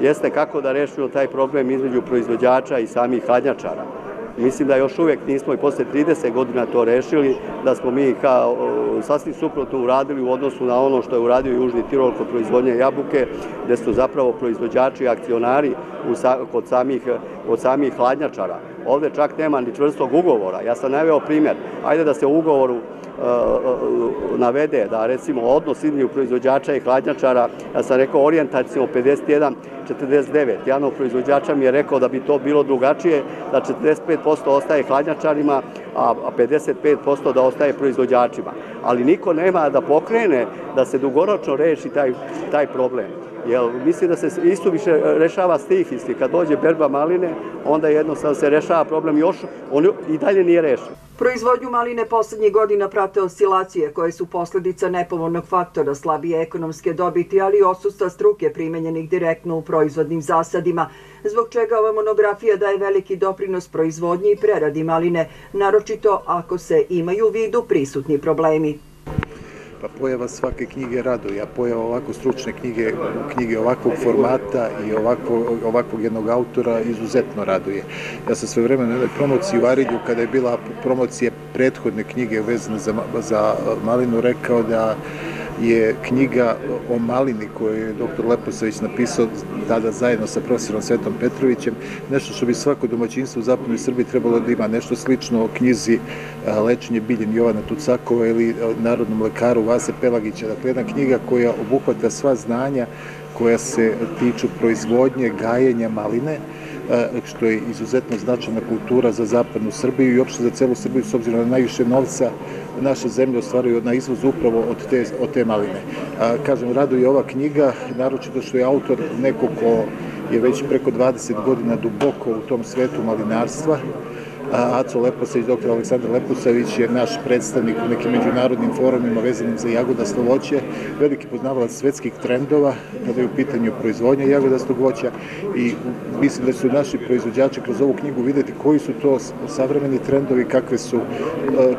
jeste kako da rešimo taj problem između proizvođača i samih hladnjačara. Mislim da još uvek nismo i posle 30 godina to rešili, da smo mi kao sasvim suprotno uradili u odnosu na ono što je uradio Južni Tirol kod proizvodnje jabuke, gde su zapravo proizvođači i akcionari kod, samih, kod samih hladnjačara. Ovde čak nema ni čvrstog ugovora. Ja sam naveo primjer. Ajde da se u ugovoru navede da recimo odnos između proizvođača i hladnjačara, ja sam rekao orijentacijno 51 49. Jedan od proizvođača mi je rekao da bi to bilo drugačije, da 45% ostaje hladnjačarima, a 55% da ostaje proizvođačima. Ali niko nema da pokrene da se dugoročno reši taj, taj problem. Jel, mislim da se isto više rešava stihijski. Kad dođe berba maline, onda jednostavno se rešava problem još, on i dalje nije rešen. Proizvodnju maline poslednjih godina prate oscilacije koje su posledica nepovoljnog faktora slabije ekonomske dobiti, ali i osustva struke primenjenih direktno u proizvodnim zasadima, zbog čega ova monografija daje veliki doprinos proizvodnji i preradi maline, naročito ako se imaju u vidu prisutni problemi. Pa pojava svake knjige raduje, a pojava ovako stručne knjige, knjige ovakvog formata i ovako, ovakvog jednog autora izuzetno raduje. Ja sam sve vreme na promociji u Arilju, kada je bila promocija prethodne knjige vezane za, za Malinu, rekao da je knjiga o malini koju je dr. Leposavić napisao tada zajedno sa profesorom Svetom Petrovićem, nešto što bi svako domaćinstvo u zapadnoj Srbiji trebalo da ima, nešto slično o knjizi Lečenje biljem Jovana Tucakova ili narodnom lekaru Vase Pelagića. Dakle, jedna knjiga koja obuhvata sva znanja koja se tiču proizvodnje, gajenja maline, što je izuzetno značajna kultura za zapadnu Srbiju i uopšte za celu Srbiju s obzirom na najviše novca naše zemlje ostvaruju na izvoz upravo od te, od te maline. Kažem, raduje ova knjiga, naročito što je autor neko ko je već preko 20 godina duboko u tom svetu malinarstva, Aco Leposavić, dr. Aleksandar Leposavić je naš predstavnik u nekim međunarodnim forumima vezanim za jagodasto voće, veliki poznavalac svetskih trendova kada je u pitanju proizvodnja jagodastog voća i mislim da su naši proizvođači kroz ovu knjigu videti koji su to savremeni trendovi, kakve su,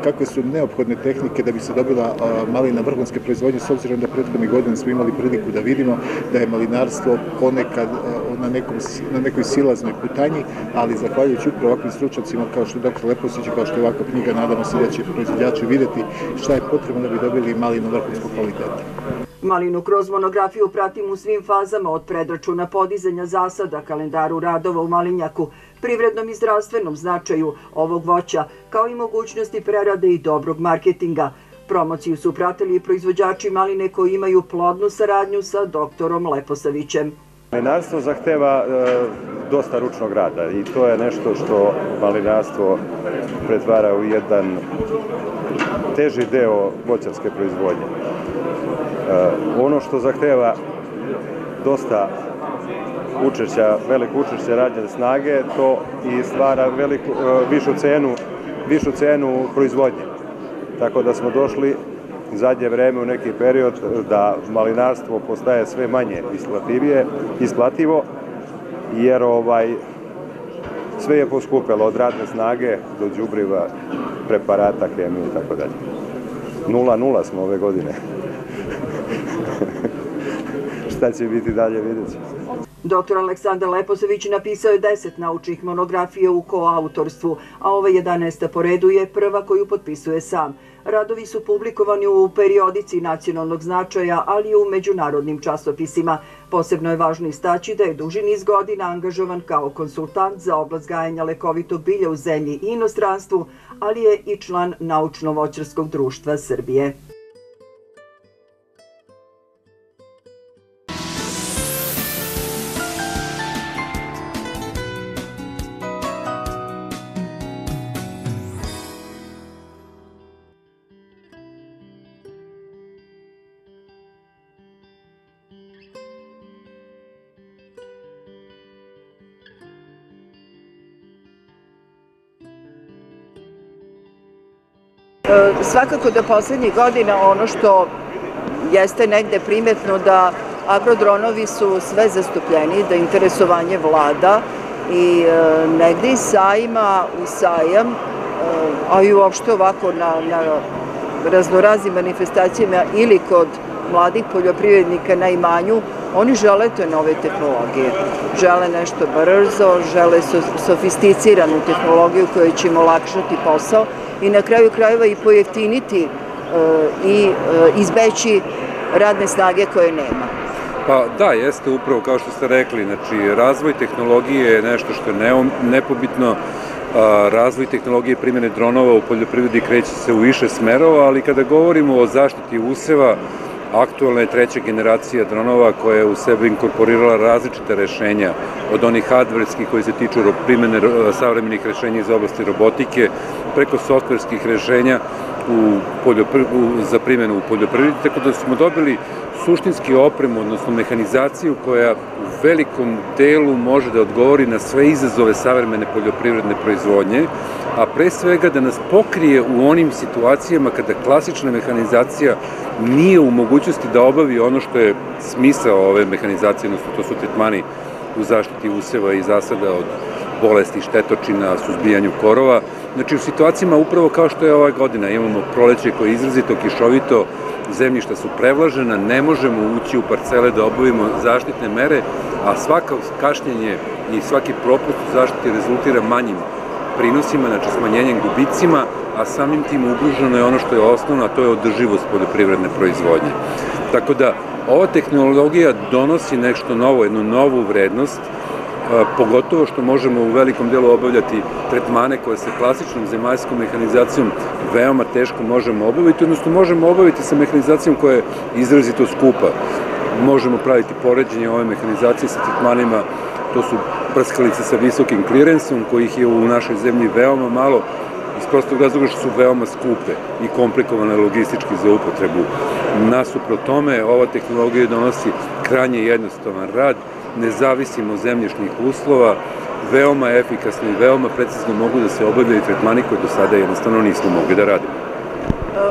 kakve su neophodne tehnike da bi se dobila malina vrhunske proizvodnje, s obzirom da prethodne godine smo imali priliku da vidimo da je malinarstvo ponekad na, nekom, na nekoj silaznoj putanji, ali zahvaljujući upravo ovakvim stručacima kao što je dr. Leposić kao što je ovakva knjiga, nadamo se da će proizvođači videti šta je potrebno da bi dobili malinu vrhunskog kvaliteta. Malinu kroz monografiju pratimo u svim fazama od predračuna podizanja zasada, kalendaru radova u Malinjaku, privrednom i zdravstvenom značaju ovog voća, kao i mogućnosti prerade i dobrog marketinga. Promociju su pratili i proizvođači maline koji imaju plodnu saradnju sa doktorom Leposavićem. Malinarstvo zahteva e, dosta ručnog rada i to je nešto što malinarstvo pretvara u jedan teži deo voćarske proizvodnje. E, ono što zahteva dosta učešća, veliko učešće radnje snage, to i stvara veliku, e, višu cenu, višu cenu proizvodnje. Tako da smo došli zadnje vreme u neki period da malinarstvo postaje sve manje isplativije, isplativo, jer ovaj sve je poskupelo od radne snage do đubriva, preparata, hemije i tako dalje. 0-0 smo ove godine. Šta će biti dalje, vidjet ćemo. Dr. Aleksandar Leposević napisao je deset naučnih monografija u koautorstvu, a ova 11. po je prva koju potpisuje sam. Radovi su publikovani u periodici nacionalnog značaja, ali i u međunarodnim časopisima. Posebno je važno istaći da je duži niz godina angažovan kao konsultant za oblast gajanja lekovitog bilja u zemlji i inostranstvu, ali je i član Naučno-voćarskog društva Srbije. Svakako da poslednjih godina ono što jeste negde primetno da agrodronovi su sve zastupljeni, da interesovanje vlada i negde iz sajma u sajam, a i uopšte ovako na, na raznoraznim manifestacijama ili kod mladih poljoprivrednika na imanju, oni žele te nove tehnologije. Žele nešto brzo, žele sofisticiranu tehnologiju koja će im olakšati posao i na kraju krajeva i pojeftiniti i izbeći radne snage koje nema. Pa da, jeste upravo kao što ste rekli, znači razvoj tehnologije je nešto što je nepobitno, razvoj tehnologije primjene dronova u poljoprivredi kreće se u više smerova, ali kada govorimo o zaštiti useva, aktualna je treća generacija dronova koja je u sebe inkorporirala različite rešenja, od onih hardverskih koji se tiču primene savremenih rešenja iz oblasti robotike, preko softverskih rešenja u u, za primjenu u poljoprivredi, tako da smo dobili suštinski opremu, odnosno mehanizaciju koja u velikom delu može da odgovori na sve izazove savremene poljoprivredne proizvodnje, a pre svega da nas pokrije u onim situacijama kada klasična mehanizacija nije u mogućnosti da obavi ono što je smisao ove mehanizacije, odnosno to su tretmani u zaštiti useva i zasada od bolesti, štetočina, suzbijanju korova. Znači u situacijama upravo kao što je ova godina, imamo proleće koje je izrazito kišovito, zemljišta su prevlažena, ne možemo ući u parcele da obavimo zaštitne mere, a svaka kašnjenje i svaki propust u zaštiti rezultira manjim prinosima, znači smanjenjem gubicima, a samim tim ugroženo je ono što je osnovno, a to je održivost poljoprivredne proizvodnje. Tako da, ova tehnologija donosi nešto novo, jednu novu vrednost, pogotovo što možemo u velikom delu obavljati tretmane koje se klasičnom zemaljskom mehanizacijom veoma teško možemo obaviti, odnosno možemo obaviti sa mehanizacijom koja je izrazito skupa. Možemo praviti poređenje ove mehanizacije sa tretmanima, to su prskalice sa visokim klirensom, kojih je u našoj zemlji veoma malo, iz prostog razloga što su veoma skupe i komplikovane logistički za upotrebu. Nasupro tome, ova tehnologija donosi krajnje jednostavan rad, ne zavisimo od zemljišnih uslova, veoma efikasno i veoma precizno mogu da se obavljaju tretmani koje do sada jednostavno nismo mogli da radimo.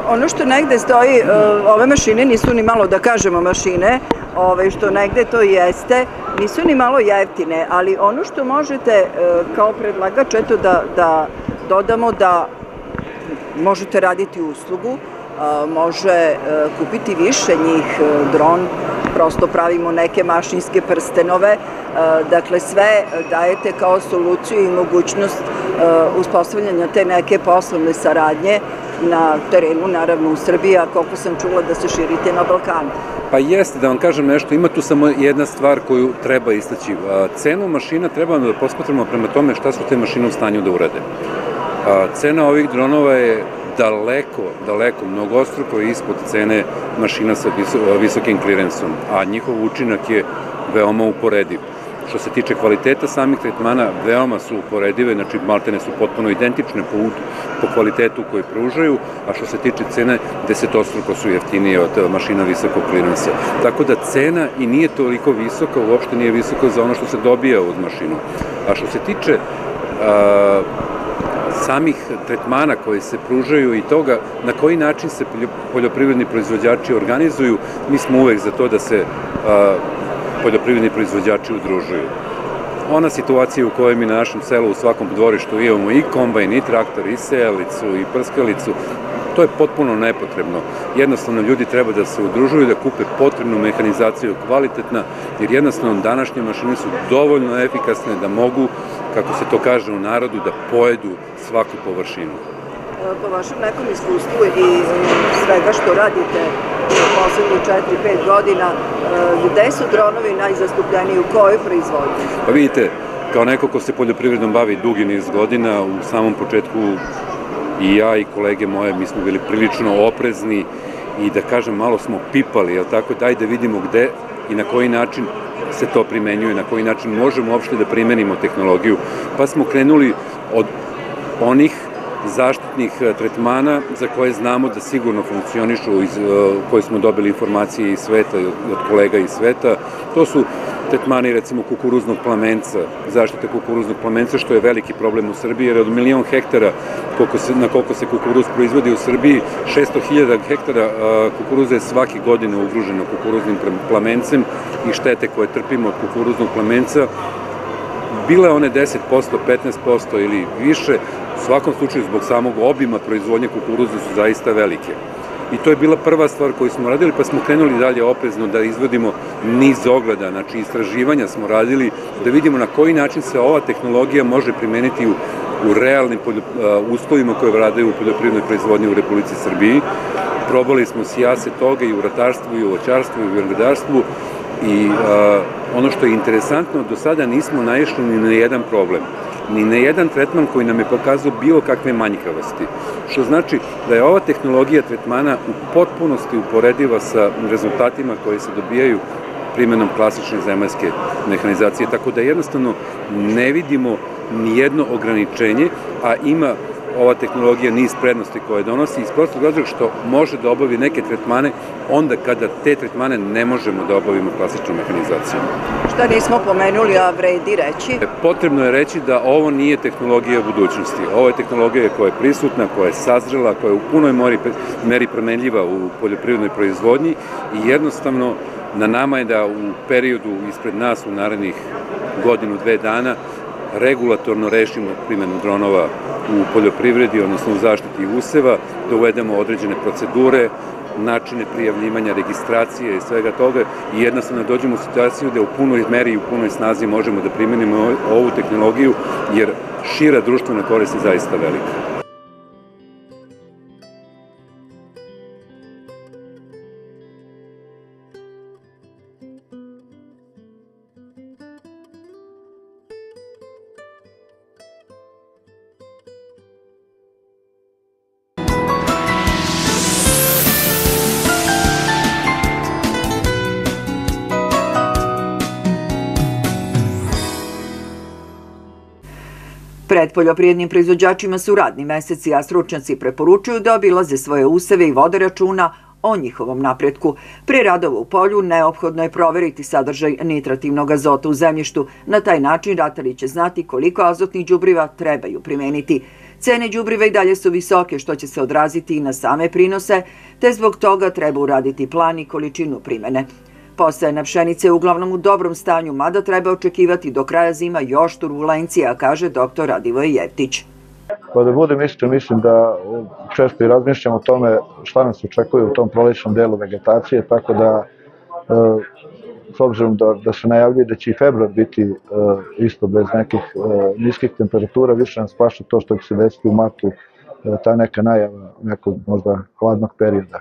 Ono što negde stoji, e, ove mašine nisu ni malo da kažemo mašine, ove, što negde to jeste, nisu ni malo jeftine, ali ono što možete e, kao predlagač eto da, da dodamo da možete raditi uslugu, može kupiti više njih dron, prosto pravimo neke mašinske prstenove, dakle sve dajete kao soluciju i mogućnost uspostavljanja te neke poslovne saradnje na terenu, naravno u Srbiji, a koliko sam čula da se širite na Balkanu. Pa jeste, da vam kažem nešto, ima tu samo jedna stvar koju treba istaći. Cenu mašina treba da posmatramo prema tome šta su te mašine u stanju da urade. Cena ovih dronova je daleko, daleko, mnogostruko ispod cene mašina sa visokim klirensom, a njihov učinak je veoma uporediv. Što se tiče kvaliteta samih tretmana, veoma su uporedive, znači maltene su potpuno identične po, po kvalitetu koje pružaju, a što se tiče cene, desetostruko su jeftinije od mašina visokog klirensa. Tako da cena i nije toliko visoka, uopšte nije visoka za ono što se dobija od mašinu. A što se tiče a, samih tretmana koji se pružaju i toga na koji način se poljoprivredni proizvođači organizuju, mi smo uvek za to da se poljoprivredni proizvođači udružuju. Ona situacija u kojoj mi na našem selu u svakom dvorištu imamo i kombajn, i traktor, i sejalicu, i prskalicu, to je potpuno nepotrebno. Jednostavno ljudi treba da se udružuju, da kupe potrebnu mehanizaciju kvalitetna, jer jednostavno današnje mašine su dovoljno efikasne da mogu, kako se to kaže u narodu, da pojedu svaku površinu. Po vašem nekom iskustvu i svega što radite poslednjih 4-5 godina, gde su dronovi najzastupljeniji u kojoj proizvodnji? Pa vidite, kao neko ko se poljoprivredom bavi dugi niz godina, u samom početku i ja i kolege moje, mi smo bili prilično oprezni i da kažem malo smo pipali, jel tako, daj da vidimo gde i na koji način se to primenjuje, na koji način možemo uopšte da primenimo tehnologiju. Pa smo krenuli od onih zaštitnih e, tretmana za koje znamo da sigurno funkcionišu, iz, e, koje smo dobili informacije iz sveta, od kolega iz sveta. To su tretmani recimo kukuruznog plamenca, zaštite kukuruznog plamenca, što je veliki problem u Srbiji, jer od milion hektara koliko se, na koliko se kukuruz proizvodi u Srbiji, 600.000 hektara kukuruza je svake godine ugruženo kukuruznim plamencem i štete koje trpimo od kukuruznog plamenca bile one 10%, 15% ili više, u svakom slučaju zbog samog obima proizvodnje kukuruza su zaista velike. I to je bila prva stvar koju smo radili, pa smo krenuli dalje oprezno da izvodimo niz ogleda, znači istraživanja smo radili, da vidimo na koji način se ova tehnologija može primeniti u, u realnim uslovima koje vladaju u poljoprivrednoj proizvodnji u Republici Srbiji. Probali smo sijase toga i u ratarstvu, i u voćarstvu, i u vinogradarstvu i a, ono što je interesantno, do sada nismo naišli ni na jedan problem ni na jedan tretman koji nam je pokazao bilo kakve manjkavosti. Što znači da je ova tehnologija tretmana u potpunosti uporediva sa rezultatima koji se dobijaju primenom klasične zemaljske mehanizacije, tako da jednostavno ne vidimo ni jedno ograničenje, a ima ova tehnologija niz prednosti koje donosi iz prostog razloga što može da obavi neke tretmane onda kada te tretmane ne možemo da obavimo klasičnom mehanizacijom. Šta nismo pomenuli, a vredi reći? Potrebno je reći da ovo nije tehnologija budućnosti. Ovo je tehnologija koja je prisutna, koja je sazrela, koja je u punoj mori, meri promenljiva u poljoprivrednoj proizvodnji i jednostavno na nama je da u periodu ispred nas u narednih godinu, dve dana regulatorno rešimo primjenu dronova u poljoprivredi, odnosno u zaštiti useva, da uvedemo određene procedure, načine prijavljivanja, registracije i svega toga i jednostavno dođemo u situaciju da u punoj meri i u punoj snazi možemo da primenimo ovu tehnologiju, jer šira društvena korist je zaista velika. Pred poljoprijednim proizvođačima su radni meseci, a stručnjaci preporučuju da obilaze svoje useve i vode računa o njihovom napretku. Pre radova u polju neophodno je proveriti sadržaj nitrativnog azota u zemljištu. Na taj način ratari će znati koliko azotnih đubriva trebaju primeniti. Cene đubriva i dalje su visoke, što će se odraziti i na same prinose, te zbog toga treba uraditi plan i količinu primene. Posajena pšenica je uglavnom u dobrom stanju, mada treba očekivati do kraja zima još turbulencija, kaže dr. Radivoj Jeftić. Pa da budem iskren, mislim da često i razmišljam o tome šta nas očekuje u tom prolećnom delu vegetacije, tako da s obzirom da, da se najavljuje da će i februar biti isto bez nekih niskih temperatura, više nas plaša to što će se desiti u martu, ta neka najava nekog možda hladnog perioda.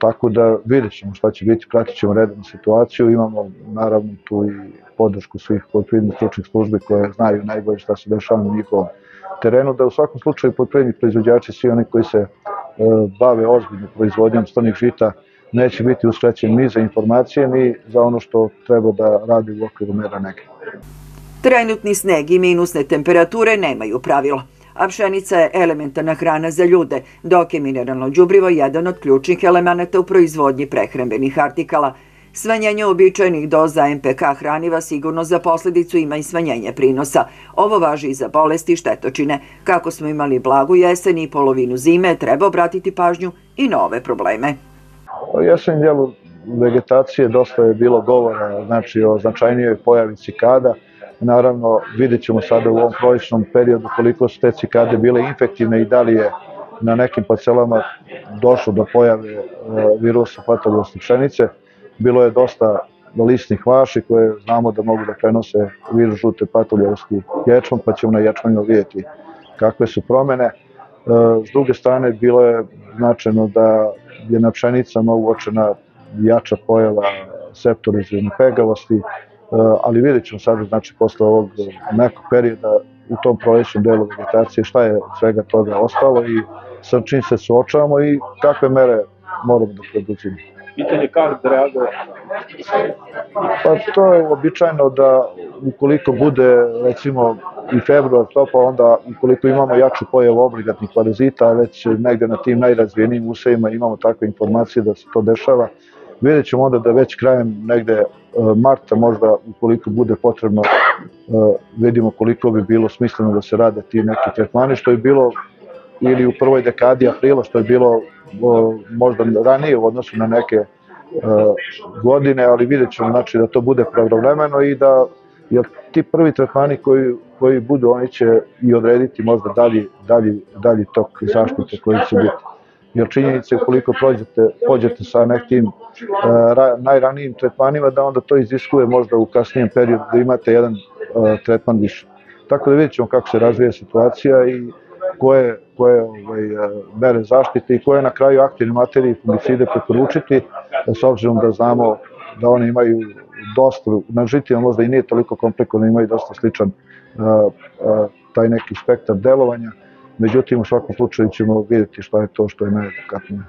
Tako da vidjet ćemo šta će biti, pratit ćemo redovnu situaciju, imamo naravno tu i podršku svih poljoprivrednih stručnih službi koje znaju najbolje šta se dešava na njihovom terenu, da u svakom slučaju poljoprivredni proizvođači, svi oni koji se e, bave ozbiljno proizvodnjom stranih žita, neće biti uskraćeni ni za informacije, ni za ono što treba da radi u okviru mera neke. Trenutni sneg i minusne temperature nemaju pravilo a pšenica je elementarna hrana za ljude, dok je mineralno đubrivo jedan od ključnih elemenata u proizvodnji prehrambenih artikala. Svanjenje običajnih doza MPK hraniva sigurno za posledicu ima i svanjenje prinosa. Ovo važi i za bolesti štetočine. Kako smo imali blagu jesen i polovinu zime, treba obratiti pažnju i na ove probleme. U jesen djelu vegetacije dosta je bilo govora znači, o značajnijoj pojavi cikada, Naravno, vidjet ćemo sada u ovom prolećnom periodu koliko su te cikade bile infektivne i da li je na nekim parcelama došlo do pojave e, virusa patologosne pšenice. Bilo je dosta listnih vaši koje znamo da mogu da prenose virus žute patologski ječman, pa ćemo na ječmanju vidjeti kakve su promene. E, s druge strane, bilo je značajno da je na pšenicama uočena jača pojava septorizirne pegavosti, ali vidjet ćemo sada, znači, posle ovog nekog perioda u tom prolećnom delu vegetacije šta je svega toga ostalo i sa čim se suočavamo i kakve mere moramo da preduzimo. Pitanje kako da reaguje? Pa to je običajno da ukoliko bude recimo i februar to pa onda ukoliko imamo jaču pojavu obligatnih parazita, već negde na tim najrazvijenijim usevima imamo takve informacije da se to dešava, vidjet ćemo onda da već krajem negde e, marta možda ukoliko bude potrebno e, vidimo koliko bi bilo smisleno da se rade ti neki tretmani što je bilo ili u prvoj dekadi aprila što je bilo možda ranije u odnosu na neke godine, ali vidjet ćemo znači, da to bude pravovremeno i da jer ti prvi tretmani koji, koji budu, oni će i odrediti možda dalji, dalji, dalji tok zaštite koji će biti. Jer činjenice ukoliko prođete, pođete sa nekim uh, najranijim tretmanima da onda to iziskuje možda u kasnijem periodu da imate jedan uh, tretman više. Tako da vidjet ćemo kako se razvija situacija i koje, koje ovaj, e, mere zaštite i koje na kraju aktivne materije i fungicide preporučiti, s obzirom da znamo da one imaju dosta, na žitima možda i nije toliko komplikovano, imaju dosta sličan uh, uh, taj neki spektar delovanja, Međutim, u svakom slučaju ćemo vidjeti šta je to što je najadekatnije.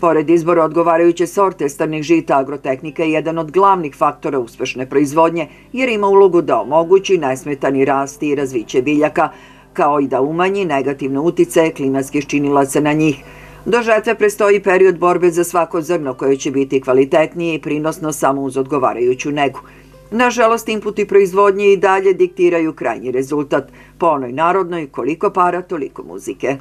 Pored izbora odgovarajuće sorte starnih žita, agrotehnika je jedan od glavnih faktora uspešne proizvodnje, jer ima ulogu da omogući nesmetani rast i razviće biljaka, kao i da umanji negativne utice klimatskih činilaca na njih. Do žetve prestoji period borbe za svako zrno koje će biti kvalitetnije i prinosno samo uz odgovarajuću negu. Nažalost, inputi proizvodnje i dalje diktiraju krajnji rezultat. Po onoj narodnoj, koliko para, toliko muzike.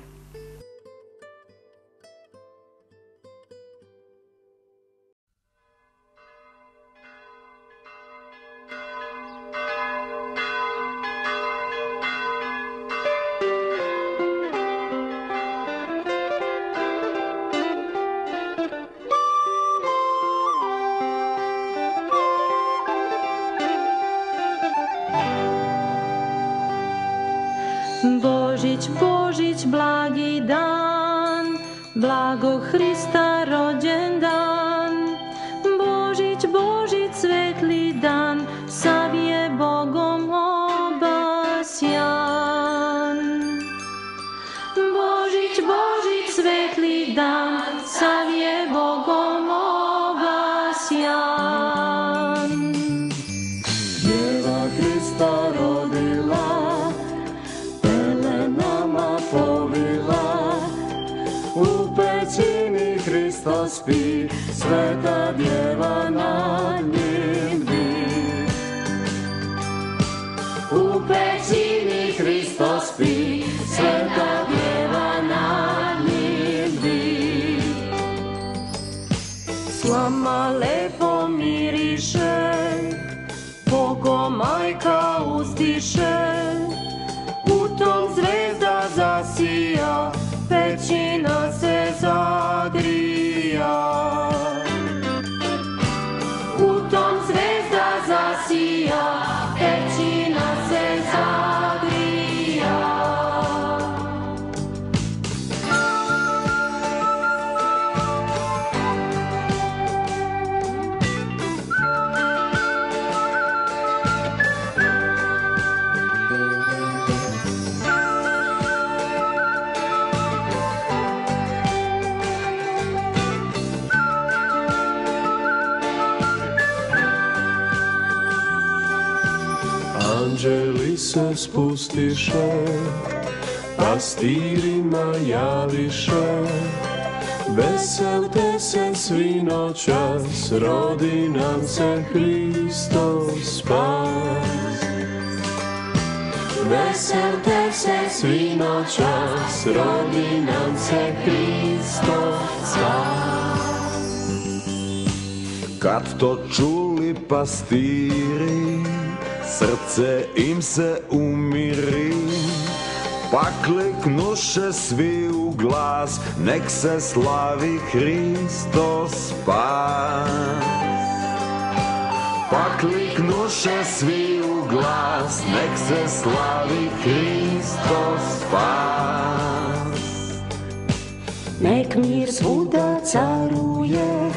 Se spustiše, pastirima javiše, Veselte se svi noćas, rodi nam se Hristo spas. Veselte se svi noćas, rodi nam se Hristo spas. Kad to čuli pastiri, Сърце им се умири, пак лекнуше свил глас, нек се слави Христос спас. Пак лекнуше свил глас, нек се слави Христос спас. Нек мир свуда царuje,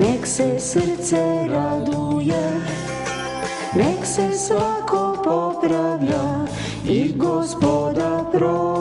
нек се сърце радуе, nek se svako popravlja i gospoda proslavlja.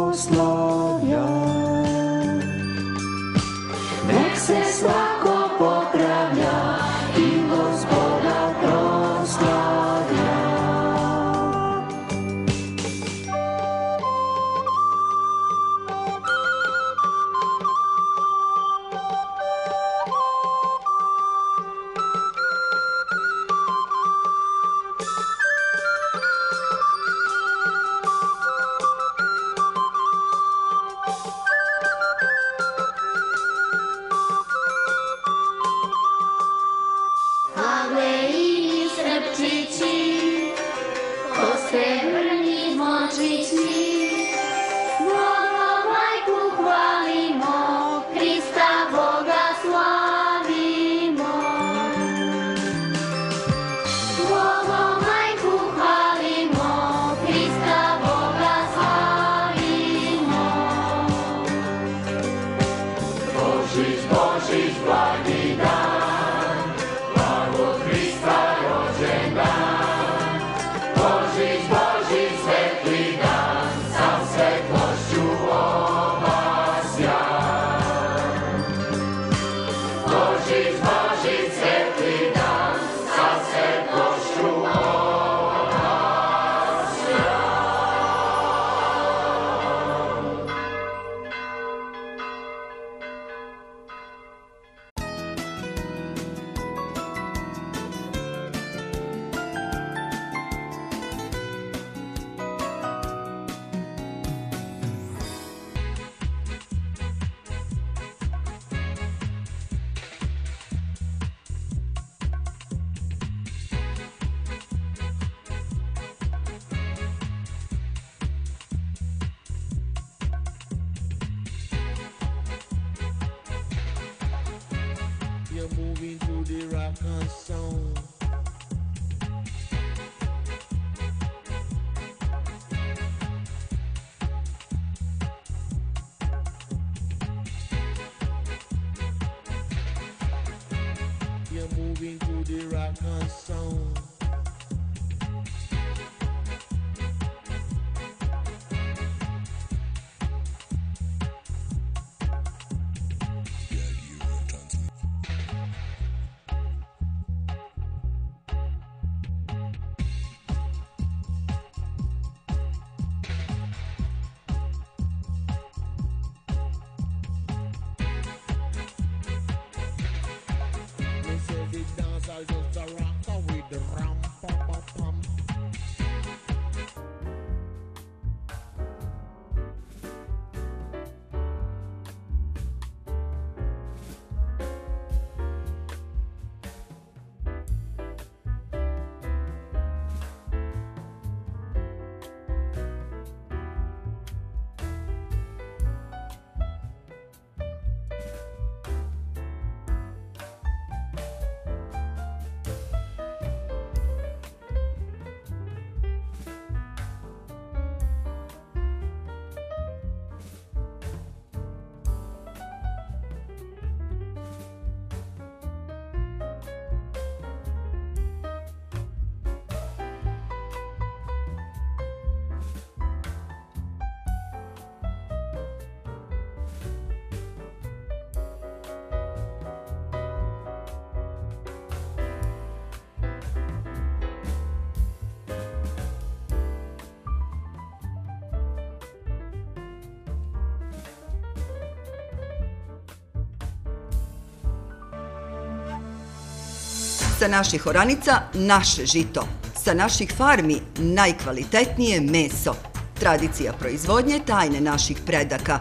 Sa naših oranica naše žito. Sa naših farmi najkvalitetnije meso. Tradicija proizvodnje tajne naših predaka.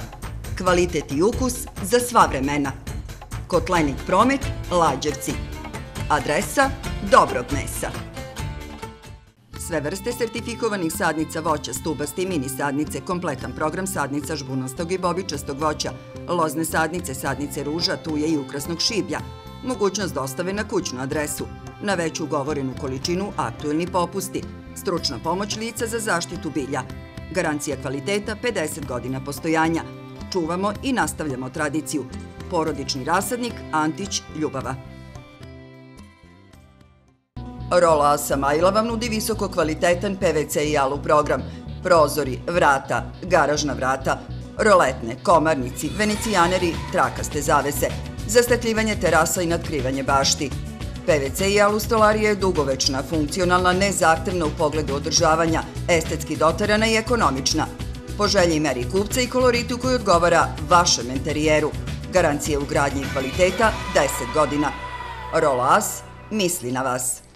Kvalitet i ukus za sva vremena. Kotlenik promet Lađevci. Adresa dobrog mesa. Sve vrste sertifikovanih sadnica voća, stubaste i mini sadnice, kompletan program sadnica žbunastog i bobičastog voća, lozne sadnice, sadnice ruža, tuje i ukrasnog šiblja, mogućnost dostave na kućnu adresu, na veću ugovorenu količinu aktuelni popusti, stručna pomoć lica za zaštitu bilja, garancija kvaliteta 50 godina postojanja, čuvamo i nastavljamo tradiciju, porodični rasadnik Antić Ljubava. Rola Asa vam nudi visoko kvalitetan PVC i alu program, prozori, vrata, garažna vrata, roletne, komarnici, venecijaneri, trakaste zavese, zastakljivanje terasa i nadkrivanje bašti. PVC i alu stolarija je dugovečna, funkcionalna, nezahtevna u pogledu održavanja, estetski doterana i ekonomična. Po želji meri kupca i koloritu koji odgovara vašem interijeru. Garancija u gradnji kvaliteta 10 godina. Rola As misli na vas.